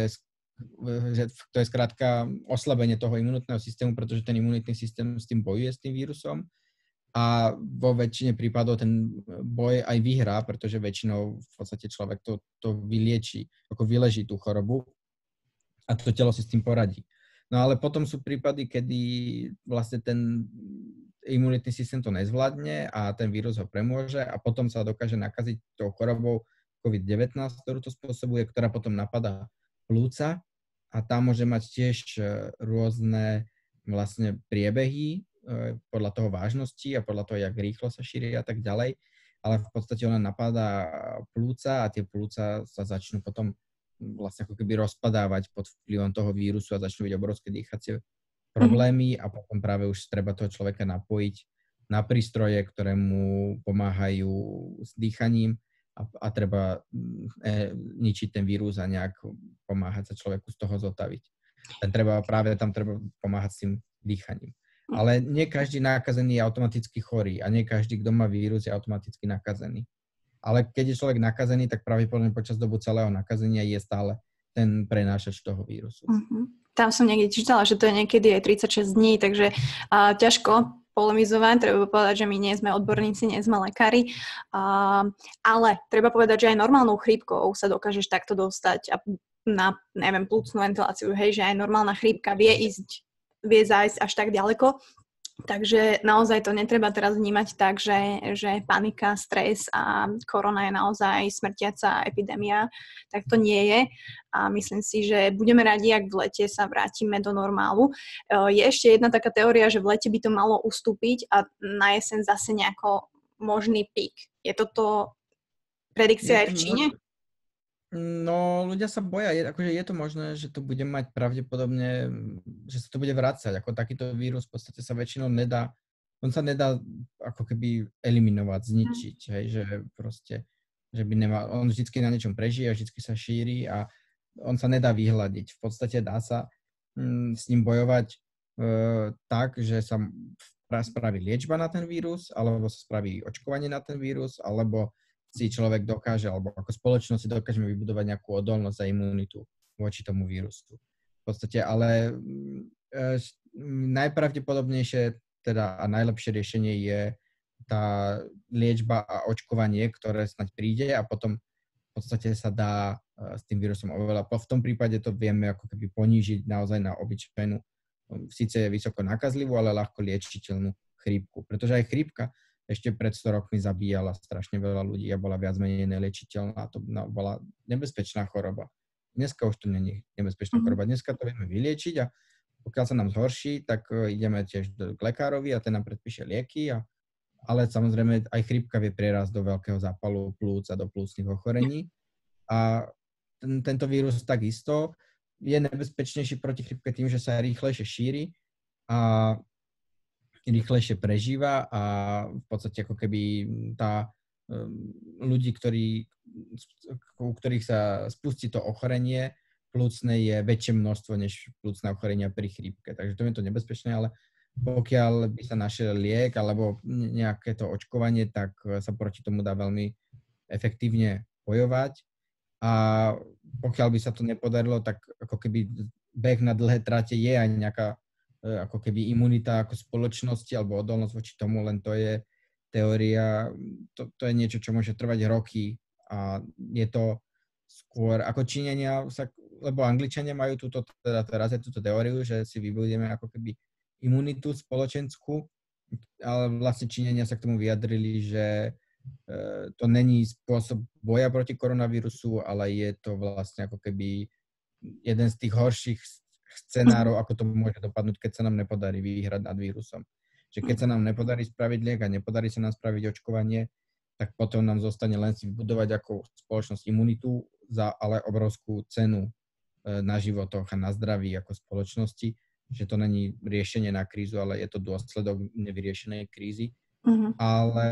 to je skrátka oslabenie toho imunitného systému, pretože ten imunitný systém s tým bojuje, s tým vírusom a vo väčšine prípadov ten boj aj vyhrá, pretože väčšinou v podstate človek to, to vylieči, ako vyleží tú chorobu a to telo si s tým poradí. No ale potom sú prípady, kedy vlastne ten imunitný systém to nezvládne a ten vírus ho premôže a potom sa dokáže nakaziť tou chorobou COVID-19, ktorú to spôsobuje, ktorá potom napadá plúca a tam môže mať tiež e, rôzne vlastne priebehy e, podľa toho vážnosti a podľa toho, jak rýchlo sa šíri a tak ďalej. Ale v podstate ona napadá plúca a tie plúca sa začnú potom vlastne ako keby rozpadávať pod vplyvom toho vírusu a začnú byť obrovské dýchacie problémy a potom práve už treba toho človeka napojiť na prístroje, ktoré mu pomáhajú s dýchaním a, a treba mm, e, ničiť ten vírus a nejak pomáhať sa človeku z toho zotaviť. Ten treba, práve tam treba pomáhať s tým dýchaním. Hm. Ale nie každý nákazený je automaticky chorý a nie každý, kto má vírus, je automaticky nakazený. Ale keď je človek nakazený, tak pravdepodobne počas dobu celého nakazenia je stále ten prenášač toho vírusu. Uh-huh tam som niekde čítala, že to je niekedy aj 36 dní, takže uh, ťažko polemizovať, treba povedať, že my nie sme odborníci, nie sme lekári, uh, ale treba povedať, že aj normálnou chrípkou sa dokážeš takto dostať a na, neviem, plúcnú ventiláciu, hej, že aj normálna chrípka vie ísť, vie zájsť až tak ďaleko, Takže naozaj to netreba teraz vnímať tak, že, že panika, stres a korona je naozaj smrtiaca epidémia. Tak to nie je. A myslím si, že budeme radi, ak v lete sa vrátime do normálu. E, je ešte jedna taká teória, že v lete by to malo ustúpiť a na jeseň zase nejako možný pík. Je toto predikcia aj v Číne? No, ľudia sa boja, je, akože je to možné, že to bude mať pravdepodobne, že sa to bude vrácať, ako takýto vírus v podstate sa väčšinou nedá, on sa nedá ako keby eliminovať, zničiť, hej, že proste, že by nemal, on vždycky na niečom prežije, vždycky sa šíri a on sa nedá vyhľadiť. V podstate dá sa mm, s ním bojovať e, tak, že sa spraví liečba na ten vírus, alebo sa spraví očkovanie na ten vírus, alebo si človek dokáže, alebo ako spoločnosť si dokážeme vybudovať nejakú odolnosť a imunitu voči tomu vírusu. V podstate, ale e, najpravdepodobnejšie teda a najlepšie riešenie je tá liečba a očkovanie, ktoré snať príde a potom v podstate sa dá e, s tým vírusom oveľa. V tom prípade to vieme ako keby ponížiť naozaj na obyčajnú, síce vysoko nakazlivú, ale ľahko liečiteľnú chrípku. Pretože aj chrípka ešte pred 100 rokmi zabíjala strašne veľa ľudí a bola viac menej nelečiteľná. To bola nebezpečná choroba. Dneska už to není nebezpečná mm-hmm. choroba. Dneska to vieme vyliečiť a pokiaľ sa nám zhorší, tak e, ideme tiež k lekárovi a ten nám predpíše lieky. A, ale samozrejme aj chrípka vie prerásť do veľkého zápalu plúc a do plúcnych ochorení. A ten, tento vírus takisto je nebezpečnejší proti chrípke tým, že sa rýchlejšie šíri a rýchlejšie prežíva a v podstate ako keby tá um, ľudí, ktorí, u ktorých sa spustí to ochorenie plúcne je väčšie množstvo než plúcne ochorenia pri chrípke. Takže to je to nebezpečné, ale pokiaľ by sa našiel liek alebo nejaké to očkovanie, tak sa proti tomu dá veľmi efektívne bojovať. A pokiaľ by sa to nepodarilo, tak ako keby beh na dlhé trate je aj nejaká E, ako keby imunita ako spoločnosti alebo odolnosť voči tomu, len to je teória, to, to je niečo, čo môže trvať roky a je to skôr ako sa, lebo Angličania majú túto, teda teraz je túto teóriu, že si vybudujeme ako keby imunitu spoločenskú, ale vlastne činenia sa k tomu vyjadrili, že e, to není spôsob boja proti koronavírusu, ale je to vlastne ako keby jeden z tých horších scenárov, ako to môže dopadnúť, keď sa nám nepodarí vyhrať nad vírusom. Že keď sa nám nepodarí spraviť liek a nepodarí sa nám spraviť očkovanie, tak potom nám zostane len si vybudovať ako spoločnosť imunitu za ale obrovskú cenu e, na životoch a na zdraví ako spoločnosti, že to není riešenie na krízu, ale je to dôsledok nevyriešenej krízy. Uh-huh. Ale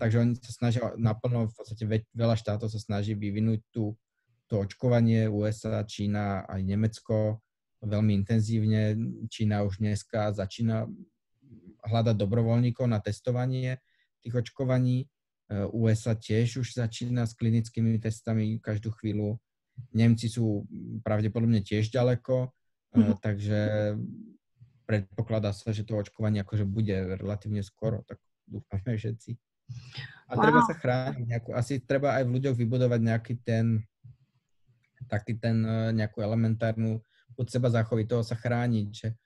takže oni sa snažia naplno, v podstate veľa štátov sa snaží vyvinúť tú, to očkovanie, USA, Čína, aj Nemecko, veľmi intenzívne. Čína už dneska začína hľadať dobrovoľníkov na testovanie tých očkovaní. E, USA tiež už začína s klinickými testami každú chvíľu. Nemci sú pravdepodobne tiež ďaleko, mm. takže predpokladá sa, že to očkovanie akože bude relatívne skoro, tak dúfame všetci. A wow. treba sa chrániť nejakú, asi treba aj v ľuďoch vybudovať nejaký ten, taký ten e, nejakú elementárnu od seba zachoviť, toho sa chrániť, že e,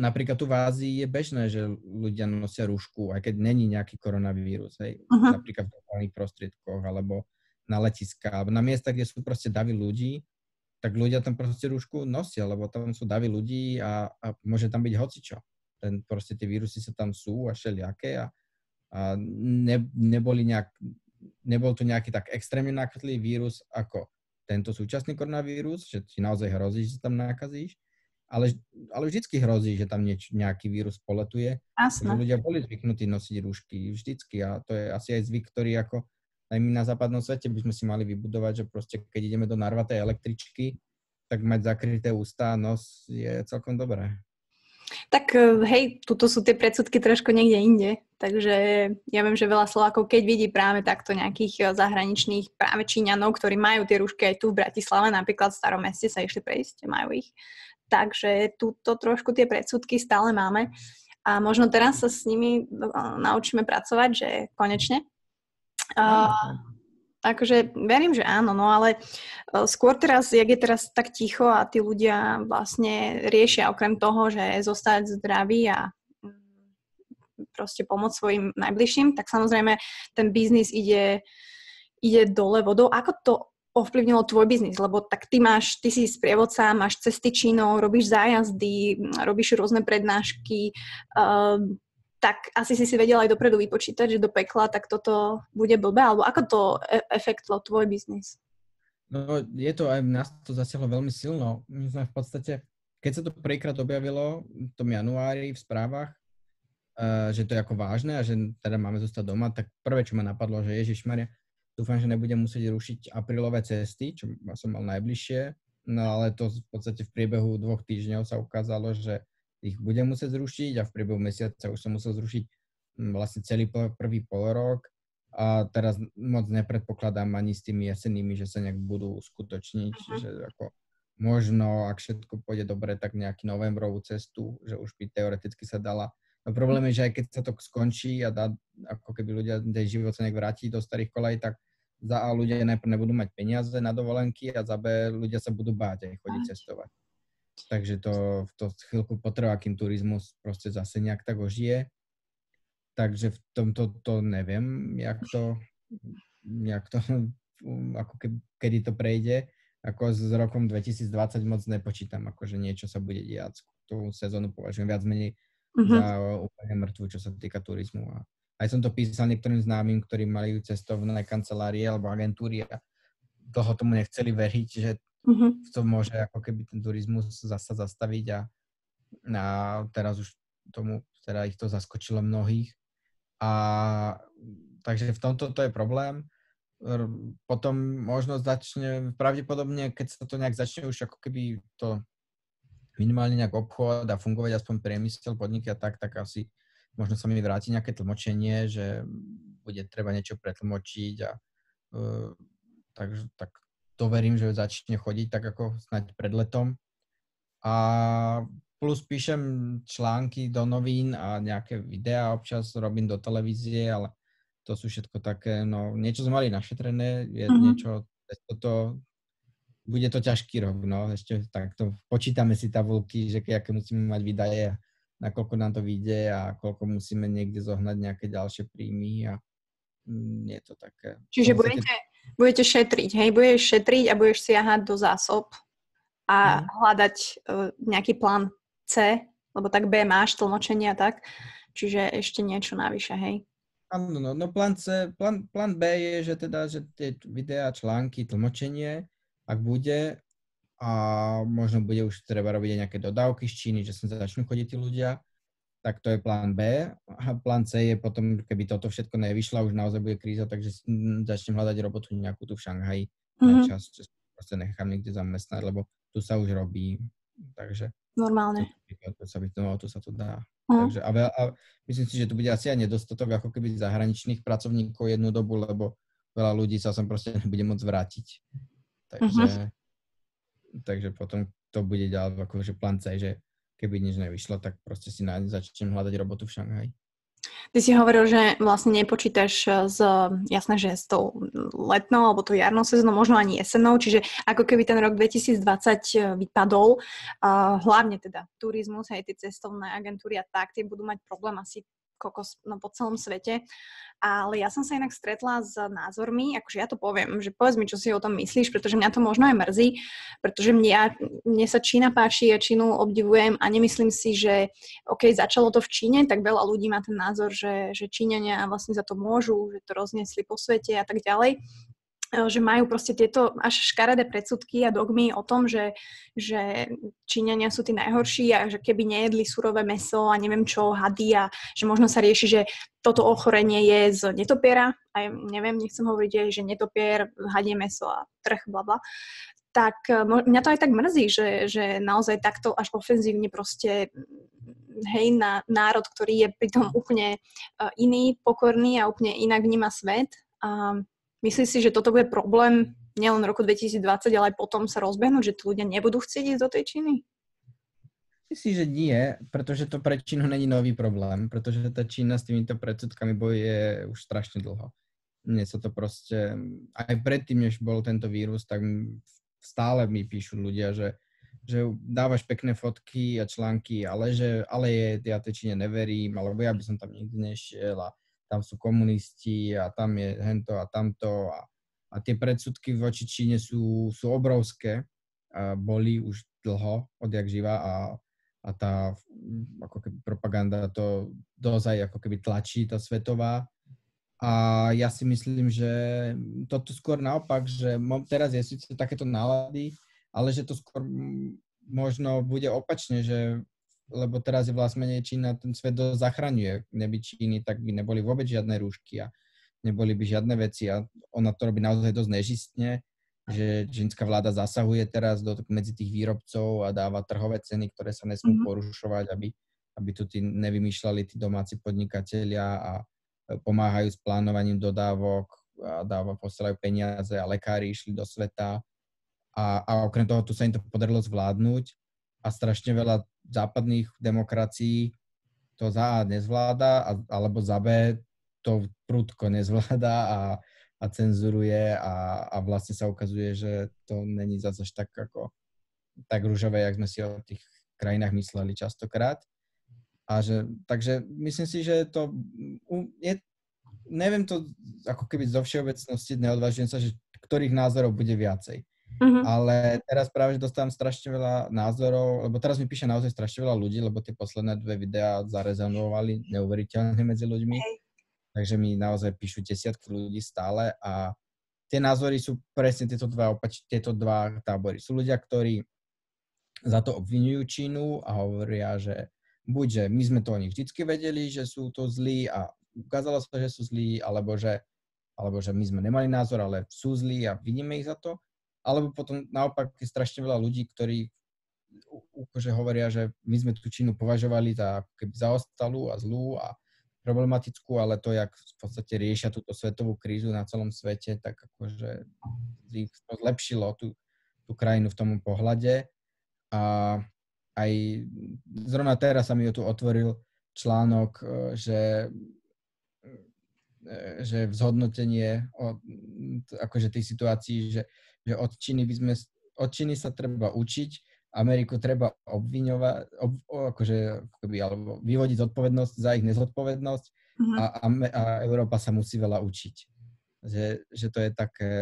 napríklad tu v Ázii je bežné, že ľudia nosia rúšku, aj keď není nejaký koronavírus, hej, uh-huh. napríklad v dopravných prostriedkoch, alebo na letiska, alebo na miestach, kde sú proste davy ľudí, tak ľudia tam proste rúšku nosia, lebo tam sú davy ľudí a, a môže tam byť hocičo. Ten, proste tie vírusy sa tam sú a všelijaké a, a ne, neboli nejak, nebol tu nejaký tak extrémne nákatlivý vírus ako tento súčasný koronavírus, že ti naozaj hrozí, že sa tam nakazíš, ale, ale vždycky hrozí, že tam nieč, nejaký vírus poletuje. Jasne. Ľudia boli zvyknutí nosiť rúšky vždycky a to je asi aj zvyk, ktorý ako aj my na západnom svete by sme si mali vybudovať, že proste keď ideme do narvatej električky, tak mať zakryté ústa a nos je celkom dobré. Tak eh, hej, tuto sú tie predsudky trošku niekde inde, takže ja viem, že veľa Slovákov, keď vidí práve takto nejakých eh, zahraničných práve Číňanov, ktorí majú tie rúšky aj tu v Bratislave, napríklad v starom meste sa išli prejsť, majú ich. Takže tuto trošku tie predsudky stále máme. A možno teraz sa s nimi naučíme pracovať, že konečne. Uh, akože verím, že áno, no ale skôr teraz, jak je teraz tak ticho a tí ľudia vlastne riešia okrem toho, že zostať zdraví a mm, proste pomôcť svojim najbližším, tak samozrejme ten biznis ide, ide dole vodou. Ako to ovplyvnilo tvoj biznis, lebo tak ty máš, ty si sprievodca, máš cesty činov, robíš zájazdy, robíš rôzne prednášky, uh, tak asi si si vedela aj dopredu vypočítať, že do pekla tak toto bude blbé, alebo ako to e- efektlo tvoj biznis? No je to aj, nás to zasiahlo veľmi silno. My sme v podstate, keď sa to prvýkrát objavilo v tom januári v správach, uh, že to je ako vážne a že teda máme zostať doma, tak prvé, čo ma napadlo, že Ježiš Maria, Dúfam, že nebudem musieť rušiť aprílové cesty, čo som mal najbližšie, no ale to v podstate v priebehu dvoch týždňov sa ukázalo, že ich budem musieť zrušiť a v priebehu mesiaca už som musel zrušiť hm, vlastne celý prvý pol rok a teraz moc nepredpokladám ani s tými jesennými, že sa nejak budú uskutočniť, uh-huh. že ako možno, ak všetko pôjde dobre, tak nejaký novembrovú cestu, že už by teoreticky sa dala. No problém je, že aj keď sa to skončí a dá, ako keby ľudia, ten život sa nejak vráti do starých kolej, tak za A ľudia najprv nebudú mať peniaze na dovolenky a za B ľudia sa budú báť aj chodiť cestovať. Takže to, to chvíľku potrvá, kým turizmus proste zase nejak tak ožije. Takže v tomto to neviem, jak to, jak to ako ke, kedy to prejde. Ako s rokom 2020 moc nepočítam, akože niečo sa bude diať. Tú sezónu považujem viac menej uh-huh. za úplne mŕtvu, čo sa týka turizmu. A aj som to písal niektorým známym, ktorí mali cestovné kancelárie alebo agentúry a dlho tomu nechceli veriť, že uh-huh. to môže ako keby ten turizmus zasa zastaviť a, a teraz už tomu, teda ich to zaskočilo mnohých. A takže v tomto to je problém. Potom možno začne, pravdepodobne, keď sa to nejak začne už ako keby to minimálne nejak obchod a fungovať aspoň priemysel, podniky a tak, tak asi možno sa mi vráti nejaké tlmočenie, že bude treba niečo pretlmočiť a uh, takže tak to verím, že začne chodiť tak ako snáď pred letom. A plus píšem články do novín a nejaké videá občas robím do televízie, ale to sú všetko také, no niečo sme mali našetrené, je uh-huh. niečo, toto, bude to ťažký rok, no ešte takto počítame si tabulky, že aké musíme mať výdaje nakoľko nám to vyjde a koľko musíme niekde zohnať nejaké ďalšie príjmy a mm, je to také... Čiže budete, budete šetriť, hej? Budeš šetriť a budeš siahať do zásob a hmm. hľadať uh, nejaký plán C, lebo tak B máš tlmočenia tak, čiže ešte niečo navyše, hej? Áno, no, no plán C, plán, plán B je, že teda, že tie videá, články, tlmočenie, ak bude, a možno bude už treba robiť aj nejaké dodávky z Číny, že sa začnú chodiť tí ľudia, tak to je plán B. A plán C je potom, keby toto všetko nevyšlo, už naozaj bude kríza, takže začnem hľadať robotu nejakú tu v Šanghaji mm-hmm. na mhm. čas, že proste nechám niekde zamestnať, lebo tu sa už robí, takže... Normálne. To, sa by to, no, tu sa to dá. Mm. Takže, a, veľa, a myslím si, že tu bude asi aj nedostatok ako keby zahraničných pracovníkov jednu dobu, lebo veľa ľudí sa sem proste nebude môcť vrátiť. Takže... Mm-hmm takže potom to bude ďalej akože plán C, že keby nič nevyšlo, tak proste si na, začnem hľadať robotu v Šanghaji. Ty si hovoril, že vlastne nepočítaš s, jasné, že s tou letnou alebo tou jarnou sezónou, možno ani jesennou, čiže ako keby ten rok 2020 vypadol, uh, hlavne teda turizmus, aj tie cestovné agentúry a tak, tie budú mať problém asi kokos no, po celom svete. Ale ja som sa inak stretla s názormi, akože ja to poviem, že povedz mi, čo si o tom myslíš, pretože mňa to možno aj mrzí, pretože mňa, mne sa Čína páči, ja Čínu obdivujem a nemyslím si, že OK, začalo to v Číne, tak veľa ľudí má ten názor, že, že Číňania vlastne za to môžu, že to rozniesli po svete a tak ďalej. E, že majú proste tieto až škaredé predsudky a dogmy o tom, že, že Číňania sú tí najhorší a že keby nejedli surové meso a neviem čo, hady a že možno sa rieši, že toto ochorenie je z netopiera, aj neviem, nechcem hovoriť, že netopier, hadie meso a trh, bla tak e, mňa to aj tak mrzí, že, že naozaj takto až ofenzívne proste hej, na národ, ktorý je pritom úplne e, iný, pokorný a úplne inak vníma svet. A Myslíš si, že toto bude problém nielen roku 2020, ale aj potom sa rozbehnúť, že tí ľudia nebudú chcieť ísť do tej Číny? Myslím, že nie, pretože to pre Čínu není nový problém, pretože tá Čína s týmito predsudkami bojuje už strašne dlho. Mne sa to proste, aj predtým, než bol tento vírus, tak stále mi píšu ľudia, že, že dávaš pekné fotky a články, ale že ale je, ja tej Číne neverím, alebo ja by som tam nikdy nešiel a tam sú komunisti a tam je hento a tamto a, a tie predsudky voči Číne sú, sú obrovské. A boli už dlho, odjak živa a a tá ako keby propaganda to dozaj ako keby tlačí, tá svetová. A ja si myslím, že toto skôr naopak, že teraz je síce takéto nálady, ale že to skôr možno bude opačne, že lebo teraz je vlastne Čína, ten svet dosť zachraňuje. Neby Číny, tak by neboli vôbec žiadne rúšky a neboli by žiadne veci a ona to robí naozaj dosť nežistne že čínska vláda zasahuje teraz do, medzi tých výrobcov a dáva trhové ceny, ktoré sa nesmú mm-hmm. porušovať, aby, aby tu tí nevymýšľali tí domáci podnikatelia a e, pomáhajú s plánovaním dodávok a dáva, posielajú peniaze a lekári išli do sveta. A, a okrem toho tu sa im to podarilo zvládnuť a strašne veľa západných demokracií to za A nezvláda, alebo za B to prudko nezvláda a, a cenzuruje a, a vlastne sa ukazuje, že to není zase tak ako tak rúžové, jak sme si o tých krajinách mysleli častokrát. A že, takže myslím si, že to je, neviem to ako keby zo všeobecnosti, neodvážujem sa, že ktorých názorov bude viacej. Uh-huh. Ale teraz práve, že dostávam strašne veľa názorov, lebo teraz mi píše naozaj strašne veľa ľudí, lebo tie posledné dve videá zarezonovali neuveriteľne medzi ľuďmi. Hey takže mi naozaj píšu desiatky ľudí stále a tie názory sú presne tieto dva, opač, tieto dva tábory. Sú ľudia, ktorí za to obvinujú Čínu a hovoria, že buď, že my sme to o nich vždycky vedeli, že sú to zlí a ukázalo sa, že sú zlí, alebo že, alebo že my sme nemali názor, ale sú zlí a vidíme ich za to. Alebo potom naopak je strašne veľa ľudí, ktorí akože hovoria, že my sme tú Čínu považovali za keby zaostalú a zlú a problematickú, ale to, jak v podstate riešia túto svetovú krízu na celom svete, tak akože zlepšilo tú, tú krajinu v tom pohľade. A aj zrovna teraz sa mi tu otvoril článok, e, že e, že vzhodnotenie o, akože tej situácii, že, že od Číny by sme, od Číny sa treba učiť, Ameriku treba obviňovať, ob, akože, akoby, alebo vyvodiť zodpovednosť za ich nezodpovednosť uh-huh. a, a, a Európa sa musí veľa učiť. Že, že to je také,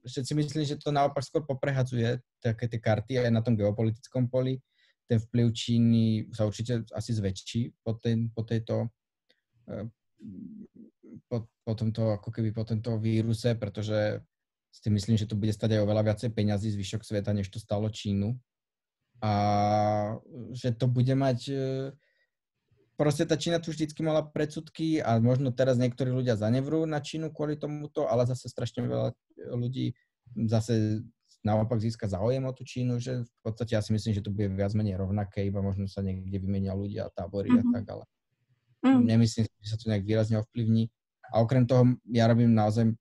že si myslím, že to naopak skôr poprehadzuje také tie karty aj na tom geopolitickom poli. Ten vplyv Číny sa určite asi zväčší po, ten, po tejto e, po, po tomto, ako keby po tomto víruse, pretože si myslím, že to bude stať aj oveľa viacej peňazí zvyšok sveta, než to stalo Čínu a že to bude mať e, proste tá Čína tu vždycky mala predsudky a možno teraz niektorí ľudia zanevrú na Čínu kvôli tomuto, ale zase strašne veľa ľudí zase naopak získa záujem o tú Čínu, že v podstate ja si myslím, že to bude viac menej rovnaké, iba možno sa niekde vymenia ľudia, tábory mm-hmm. a mhm. tak, ale mm. nemyslím, že sa to nejak výrazne ovplyvní. A okrem toho ja robím naozaj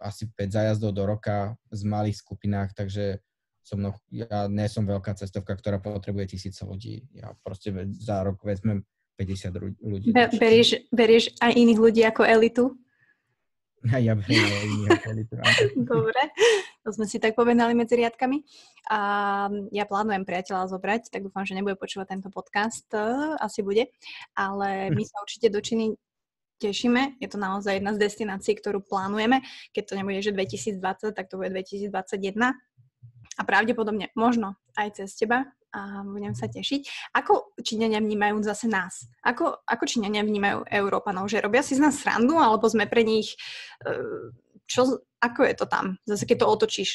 asi 5 zájazdov do roka z malých skupinách, takže som no, ja nie som veľká cestovka, ktorá potrebuje tisíce ľudí. Ja proste za rok vezmem 50 ľudí. Be- berieš, berieš aj iných ľudí ako elitu? A ja beriem aj iných ako elitu. Dobre, to sme si tak povedali medzi riadkami. A ja plánujem priateľa zobrať, tak dúfam, že nebude počúvať tento podcast. Asi bude. Ale my sa určite do Číny tešíme. Je to naozaj jedna z destinácií, ktorú plánujeme. Keď to nebude, že 2020, tak to bude 2021 a pravdepodobne možno aj cez teba a budem sa tešiť. Ako Číňania vnímajú zase nás? Ako, ako Číňania vnímajú Európanov? Že robia si z nás srandu, alebo sme pre nich... E, čo, ako je to tam? Zase keď to otočíš.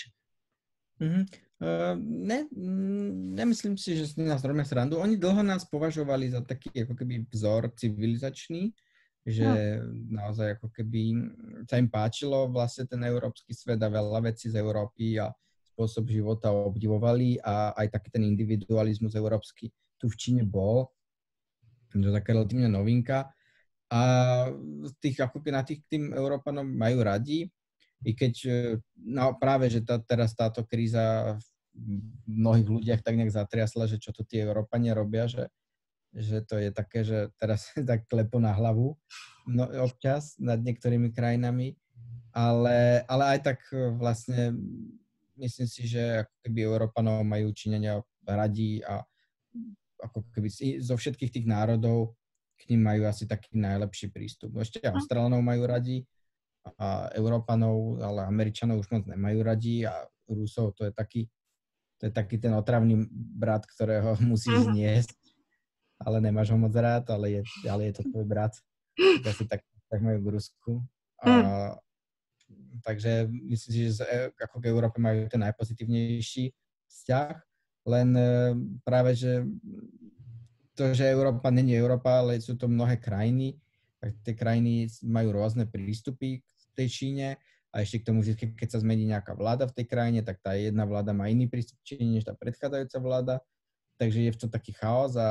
Mm-hmm. Uh, ne, nemyslím si, že si nás robia srandu. Oni dlho nás považovali za taký ako keby vzor civilizačný, že no. naozaj ako keby sa im páčilo vlastne ten európsky svet a veľa vecí z Európy a spôsob života obdivovali a aj taký ten individualizmus európsky tu v Číne bol. To je taká relatívne novinka. A tých, ako na tých tým Európanom majú radi, i keď e, no, práve, že tá, teraz táto kríza v mnohých ľudiach tak nejak zatriasla, že čo to tie Európania robia, že, že to je také, že teraz tak klepo na hlavu no, občas nad niektorými krajinami, ale, ale aj tak vlastne myslím si, že ako keby Európanov majú činenia radí a ako keby zo všetkých tých národov k ním majú asi taký najlepší prístup. Ešte hm. Austrálnov majú radi, a Európanov, ale Američanov už moc nemajú radi a Rusov to je taký, to je taký ten otravný brat, ktorého musí zniesť, ale nemáš ho moc rád, ale je, ale je to tvoj brat. Asi tak, tak majú v Rusku. A, mm. takže myslím si, že e, ako k Európe majú ten najpozitívnejší vzťah, len e, práve, že to, že Európa není Európa, ale sú to mnohé krajiny, tak tie krajiny majú rôzne prístupy k tej Číne a ešte k tomu, že keď sa zmení nejaká vláda v tej krajine, tak tá jedna vláda má iný prístup k Číne, než tá predchádzajúca vláda. Takže je v tom taký chaos a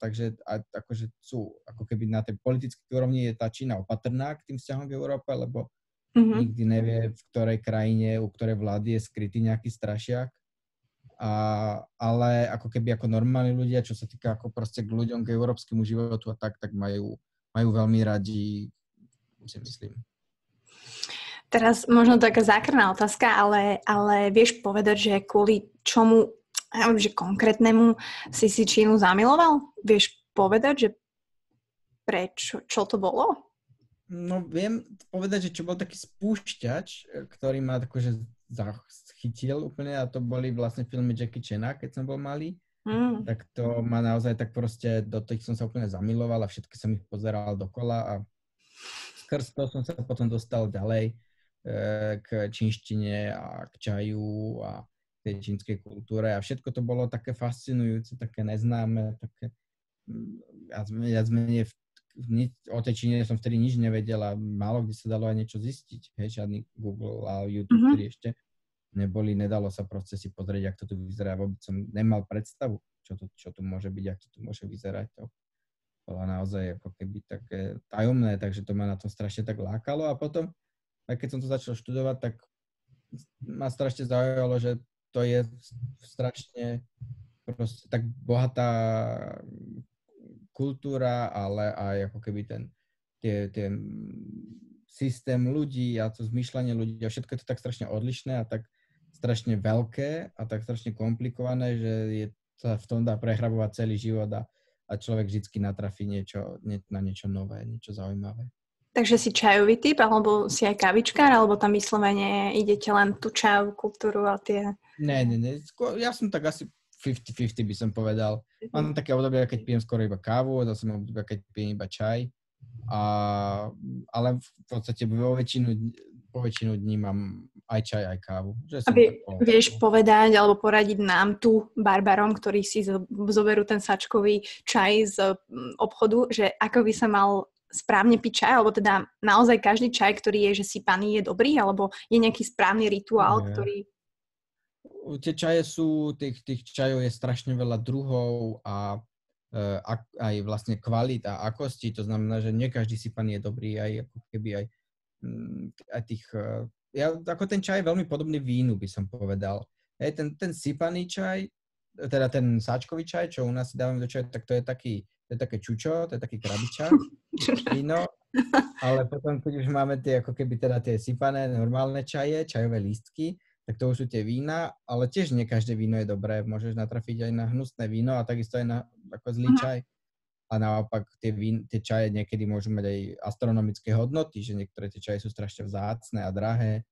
takže a, akože sú, ako keby na tej politickej úrovni je tá Čína opatrná k tým vzťahom v Európe, lebo mm-hmm. nikdy nevie, v ktorej krajine, u ktorej vlády je skrytý nejaký strašiak. A, ale ako keby ako normálni ľudia, čo sa týka ako proste k ľuďom, k európskemu životu a tak, tak majú, majú veľmi radi, si myslím. Teraz možno taká zákrná otázka, ale, ale vieš povedať, že kvôli čomu, viem, že konkrétnemu si si Čínu zamiloval? Vieš povedať, že prečo, čo to bolo? No viem povedať, že čo bol taký spúšťač, ktorý ma akože zachytil úplne a to boli vlastne filmy Jackie Chana, keď som bol malý. Mm. Tak to ma naozaj tak proste, do tých som sa úplne zamiloval a všetky som ich pozeral dokola a skrz to som sa potom dostal ďalej E, k čínštine a k čaju a tej čínskej kultúre a všetko to bolo také fascinujúce, také neznáme, také ja, viac menej v, o tej Číne som vtedy nič nevedel a málo kde sa dalo aj niečo zistiť. Hej, žiadny Google a YouTube, uh-huh. ktorý ešte neboli, nedalo sa proste si pozrieť, ako to tu vyzerá. Vôbec som nemal predstavu, čo to, čo tu môže byť, ako to tu môže vyzerať. To bolo naozaj ako keby také tajomné, takže to ma na to strašne tak lákalo a potom aj keď som to začal študovať, tak ma strašne zaujalo, že to je strašne proste tak bohatá kultúra, ale aj ako keby ten, tie, tie systém ľudí a to zmyšľanie ľudí a všetko je to tak strašne odlišné a tak strašne veľké a tak strašne komplikované, že je, sa v tom dá prehrabovať celý život a, a človek vždy natrafí niečo, nie, na niečo nové, niečo zaujímavé. Takže si čajový typ, alebo si aj kavičkár, alebo tam vyslovene idete len tú čajovú kultúru a tie... Ne, ne, ne. Ja som tak asi 50-50 by som povedal. Mám také obdobie, keď pijem skoro iba kávu, zase mám obdobie, keď pijem iba čaj. A, ale v podstate vo väčšinu, po väčšinu dní mám aj čaj, aj kávu. Že Aby po... vieš povedať alebo poradiť nám tu, barbarom, ktorí si zoberú ten sačkový čaj z obchodu, že ako by sa mal správne piť čaj, alebo teda naozaj každý čaj, ktorý je, že sypaný, je dobrý, alebo je nejaký správny rituál, Nie. ktorý... Tie čaje sú, tých, tých čajov je strašne veľa druhov a e, aj vlastne kvalit a akosti, to znamená, že nie každý sypaný je dobrý, aj ako keby aj, mm, aj tých... E, ja, ako ten čaj je veľmi podobný vínu, by som povedal. Hej, ten, ten sypaný čaj, teda ten sáčkový čaj, čo u nás si dávame do čaju, tak to je taký, to je také čučo, to je taký krabičak, víno, ale potom, keď už máme tie, ako keby teda tie sypané normálne čaje, čajové lístky, tak to už sú tie vína, ale tiež nie každé víno je dobré. Môžeš natrafiť aj na hnusné víno a takisto aj na ako zlý mhm. čaj. A naopak tie, vín, tie čaje niekedy môžu mať aj astronomické hodnoty, že niektoré tie čaje sú strašne vzácne a drahé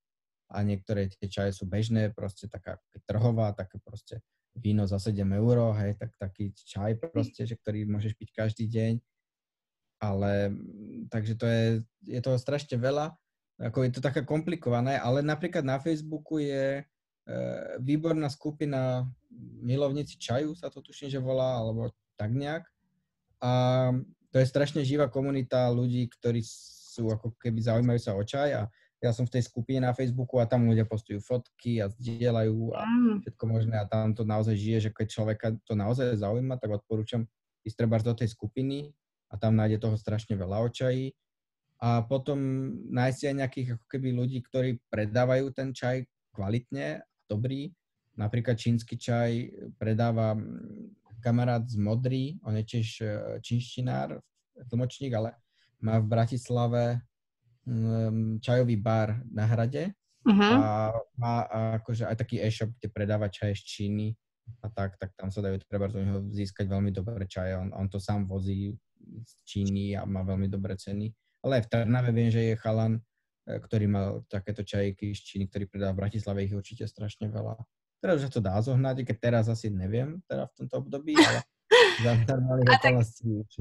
a niektoré tie čaje sú bežné, proste taká trhová, také proste víno za 7 eur, hej, tak taký čaj proste, že ktorý môžeš piť každý deň ale mm, takže to je, je toho strašne veľa, ako je to také komplikované, ale napríklad na Facebooku je e, výborná skupina milovníci čaju, sa to tuším, že volá, alebo tak nejak. A to je strašne živá komunita ľudí, ktorí sú ako keby zaujímajú sa o čaj a ja som v tej skupine na Facebooku a tam ľudia postujú fotky a zdieľajú a mm. všetko možné a tam to naozaj žije, že keď človeka to naozaj zaujíma, tak odporúčam ísť treba do tej skupiny a tam nájde toho strašne veľa očají. A potom nájsť aj nejakých ako keby ľudí, ktorí predávajú ten čaj kvalitne a dobrý napríklad čínsky čaj predáva kamarát z Modry, on je tiež e, čínštinár, tlmočník, ale má v Bratislave čajový bar na hrade uh-huh. a má akože aj taký e-shop, kde predáva čaje z Číny a tak, tak tam sa dajú treba z neho získať veľmi dobré čaje. On, on to sám vozí z Číny a má veľmi dobré ceny. Ale aj v Trnave viem, že je chalan, e, ktorý mal takéto čajky z Číny, ktorý predá v Bratislave ich určite strašne veľa. Teraz už to dá zohnať, keď teraz asi neviem, teda v tomto období, ale a tak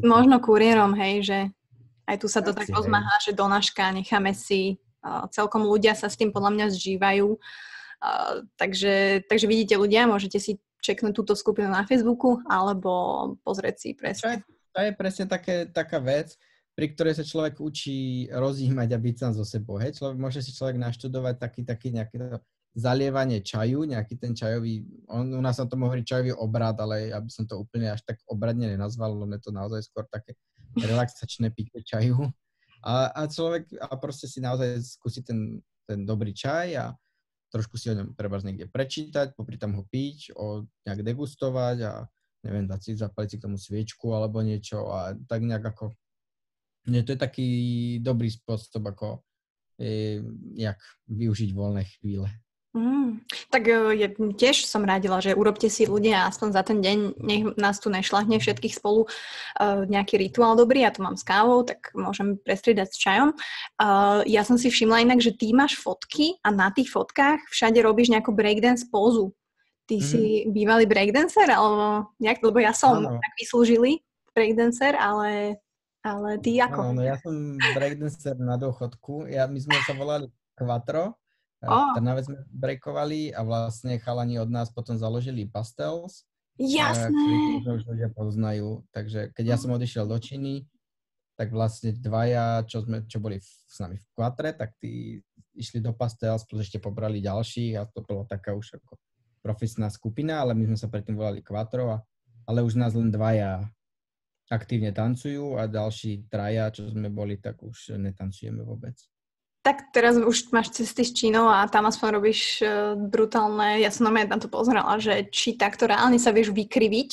možno kuriérom, hej, že aj tu sa to tak rozmáha, že donáška, necháme si, celkom ľudia sa s tým podľa mňa zžívajú. Takže, takže vidíte ľudia, môžete si čeknúť túto skupinu na Facebooku alebo pozrieť si presne. To je, to je presne také, taká vec, pri ktorej sa človek učí rozímať a byť sám so sebou. Hej? Človek, môže si človek naštudovať taký, taký nejaký zalievanie čaju, nejaký ten čajový, on, u nás sa tomu hovorí čajový obrad, ale ja by som to úplne až tak obradne nenazval, lebo je to naozaj skôr také relaxačné pitie čaju. A, a človek a proste si naozaj skúsi ten, ten dobrý čaj a trošku si o ňom treba niekde prečítať, popri tam ho piť, o nejak degustovať a neviem, dať si, zapaliť si k tomu sviečku alebo niečo a tak nejak ako, nie, to je taký dobrý spôsob, ako e, jak využiť voľné chvíle. Mm, tak e, ja tiež som radila, že urobte si ľudia aspoň za ten deň, nech nás tu nešlahne všetkých spolu uh, nejaký rituál dobrý, ja tu mám s kávou, tak môžem prestriedať s čajom. Uh, ja som si všimla inak, že ty máš fotky a na tých fotkách všade robíš nejakú breakdance pózu. Ty mm. si bývalý breakdancer, alebo nejak, lebo ja som ano. tak vyslúžili breakdancer, ale, ale ty ako? Áno, ja som breakdancer na dôchodku. Ja, my sme sa volali Quattro, Oh. Trnave sme breakovali a vlastne chalani od nás potom založili Pastels. Jasné. Ktorý už ľudia poznajú. Takže keď ja som odišiel do Číny, tak vlastne dvaja, čo, sme, čo boli v, s nami v kvatre, tak tí išli do Pastels, plus ešte pobrali ďalších a to bola taká už ako profesná skupina, ale my sme sa predtým volali Quattro, a, ale už nás len dvaja aktívne tancujú a ďalší traja, čo sme boli, tak už netancujeme vôbec. Tak teraz už máš cesty s Čínou a tam aspoň robíš uh, brutálne, ja som na to pozerala, že či takto reálne sa vieš vykriviť,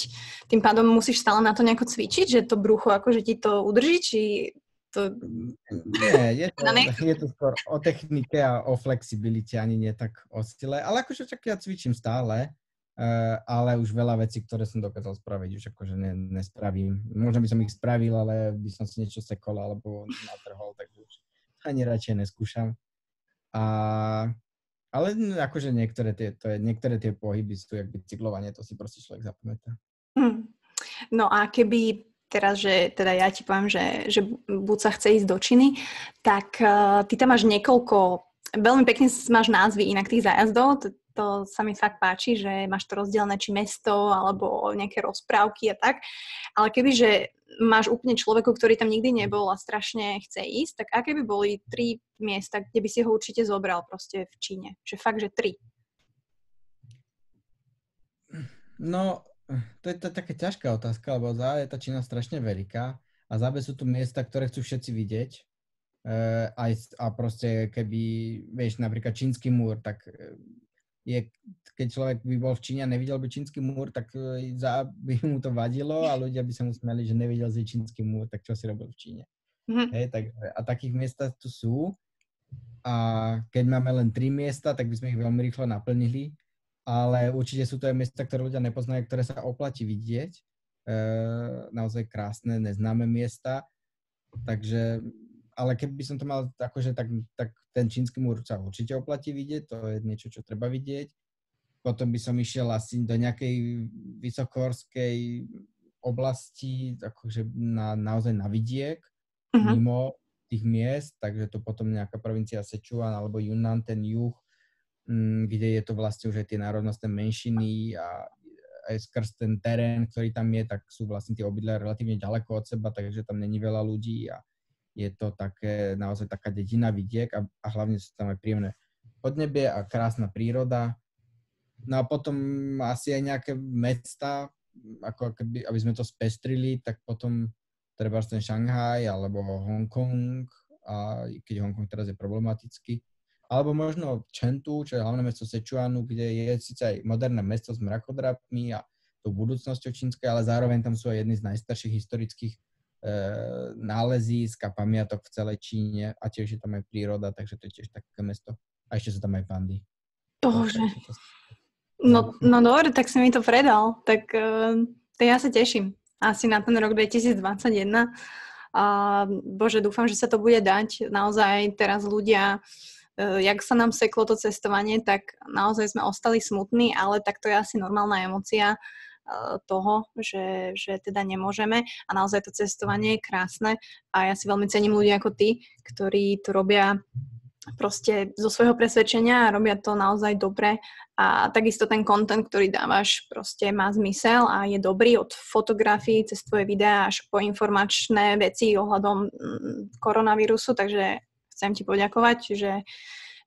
tým pádom musíš stále na to nejako cvičiť, že to brucho akože ti to udrží, či to... Nie, je to, je to skôr o technike a o flexibilite, ani nie tak o stile, ale akože čak ja cvičím stále, uh, ale už veľa vecí, ktoré som dokázal spraviť, už akože ne, nespravím. Možno by som ich spravil, ale by som si niečo sekol alebo natrhol, tak už ani radšej neskúšam. A, ale akože niektoré tie, to je, niektoré tie pohyby sú jak bicyklovanie, to si proste človek zapamätá. Hmm. No a keby teraz, že teda ja ti poviem, že, že buď sa chce ísť do Číny, tak uh, ty tam máš niekoľko, veľmi pekne máš názvy inak tých zájazdov, to, to sa mi fakt páči, že máš to rozdelené či mesto alebo nejaké rozprávky a tak, ale kebyže máš úplne človeku, ktorý tam nikdy nebol a strašne chce ísť, tak aké by boli tri miesta, kde by si ho určite zobral proste v Číne? Že fakt, že tri. No, to je to taká ťažká otázka, lebo za je tá Čína strašne veľká a za sú tu miesta, ktoré chcú všetci vidieť. E, aj, a proste keby, vieš, napríklad čínsky múr, tak je, keď človek by bol v Číne a nevidel by čínsky múr, tak e, za, by mu to vadilo a ľudia by sa mu smiali, že nevidel si čínsky múr, tak čo si robil v Číne. Mm-hmm. Hej, tak, a takých miest tu sú. A keď máme len tri miesta, tak by sme ich veľmi rýchlo naplnili. Ale určite sú to aj miesta, ktoré ľudia nepoznajú, ktoré sa oplatí vidieť. E, naozaj krásne, neznáme miesta. Takže ale keby som to mal akože tak, tak ten čínsky múr sa určite oplatí vidieť, to je niečo, čo treba vidieť. Potom by som išiel asi do nejakej vysokohorskej oblasti, akože na, naozaj na vidiek, uh-huh. mimo tých miest, takže to potom nejaká provincia Sichuan alebo Yunnan, ten juh, m, mm, kde je to vlastne už aj tie národnostné menšiny a aj skrz ten terén, ktorý tam je, tak sú vlastne tie obydlia relatívne ďaleko od seba, takže tam není veľa ľudí a je to také, naozaj taká dedina vidiek a, a hlavne sú tam aj príjemné podnebie a krásna príroda. No a potom asi aj nejaké mesta, ako keby, aby sme to spestrili, tak potom treba ten Šanghaj alebo Hongkong, a keď Hongkong teraz je problematický, alebo možno Čentu, čo je hlavné mesto Sečuanu, kde je síce aj moderné mesto s mrakodrapmi a tou budúcnosťou čínskej, ale zároveň tam sú aj jedny z najstarších historických nálezísk a pamiatok v celej Číne a tiež je tam aj príroda, takže to je tiež také mesto. A ešte sú tam aj pandy. Bože. No, no dobre, tak si mi to predal. Tak uh, to ja sa teším. Asi na ten rok 2021. A bože, dúfam, že sa to bude dať. Naozaj teraz ľudia uh, jak sa nám seklo to cestovanie, tak naozaj sme ostali smutní, ale tak to je asi normálna emocia uh, toho, že, že teda nemôžeme. A naozaj to cestovanie je krásne. A ja si veľmi cením ľudí ako ty, ktorí to robia proste zo svojho presvedčenia a robia to naozaj dobre. A takisto ten content, ktorý dávaš, proste má zmysel a je dobrý od fotografií cez tvoje videá až po informačné veci ohľadom mm, koronavírusu, takže chcem ti poďakovať, že,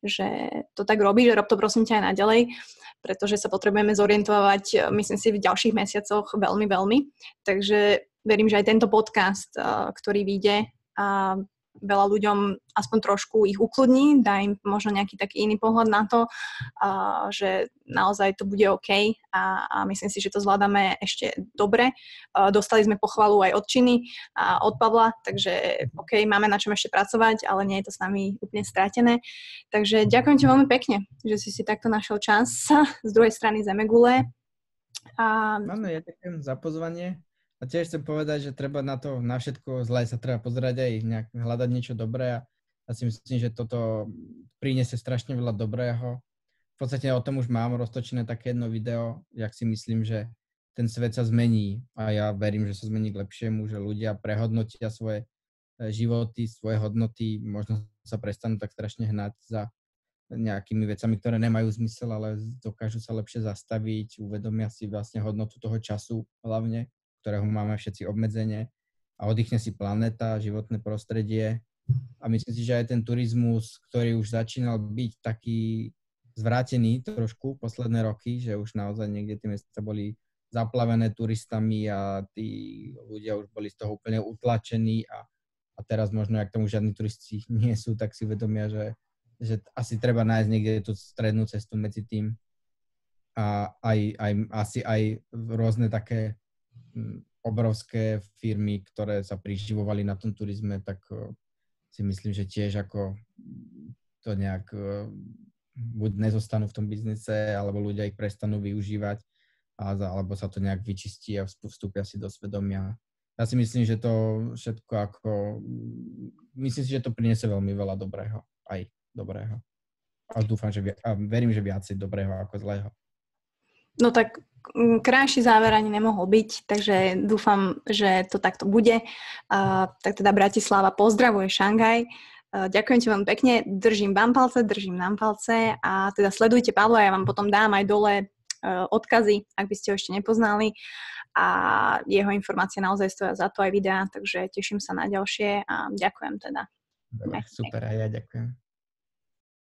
že to tak robí, rob to prosím ťa aj naďalej, pretože sa potrebujeme zorientovať, myslím si, v ďalších mesiacoch veľmi, veľmi. Takže verím, že aj tento podcast, ktorý vyjde, a veľa ľuďom aspoň trošku ich ukludní, dá im možno nejaký taký iný pohľad na to, a, že naozaj to bude OK a, a myslím si, že to zvládame ešte dobre. A, dostali sme pochvalu aj od Činy a od Pavla, takže OK, máme na čom ešte pracovať, ale nie je to s nami úplne stratené. Takže ďakujem ti veľmi pekne, že si si takto našiel čas z druhej strany Zemegule. A... Áno, ja ďakujem za pozvanie. A tiež chcem povedať, že treba na to, na všetko zlé sa treba pozerať aj nejak hľadať niečo dobré a ja si myslím, že toto priniesie strašne veľa dobrého. V podstate o tom už mám roztočené také jedno video, jak si myslím, že ten svet sa zmení. A ja verím, že sa zmení k lepšiemu, že ľudia prehodnotia svoje e, životy, svoje hodnoty, možno sa prestanú tak strašne hnať za nejakými vecami, ktoré nemajú zmysel, ale dokážu sa lepšie zastaviť, uvedomia si vlastne hodnotu toho času hlavne ktorého máme všetci obmedzenie a oddychne si planéta, životné prostredie. A myslím si, že aj ten turizmus, ktorý už začínal byť taký zvrátený trošku posledné roky, že už naozaj niekde tie mesta boli zaplavené turistami a tí ľudia už boli z toho úplne utlačení a, a teraz možno, ak tomu žiadni turisti nie sú, tak si vedomia, že, že asi treba nájsť niekde tú strednú cestu medzi tým a aj, aj, asi aj rôzne také obrovské firmy, ktoré sa priživovali na tom turizme, tak si myslím, že tiež ako to nejak buď nezostanú v tom biznise, alebo ľudia ich prestanú využívať, alebo sa to nejak vyčistí a vstúpia si do svedomia. Ja si myslím, že to všetko ako... Myslím si, že to priniesie veľmi veľa dobrého. Aj dobrého. A dúfam, že... A verím, že viacej dobrého ako zlého. No tak krajší záver ani nemohol byť, takže dúfam, že to takto bude. Uh, tak teda Bratislava pozdravuje Šangaj. Uh, ďakujem ti veľmi pekne, držím vám palce, držím nám palce a teda sledujte Pavla, ja vám potom dám aj dole uh, odkazy, ak by ste ho ešte nepoznali a jeho informácie naozaj stoja za to aj videá, takže teším sa na ďalšie a ďakujem teda. Dobre, super, a ja ďakujem.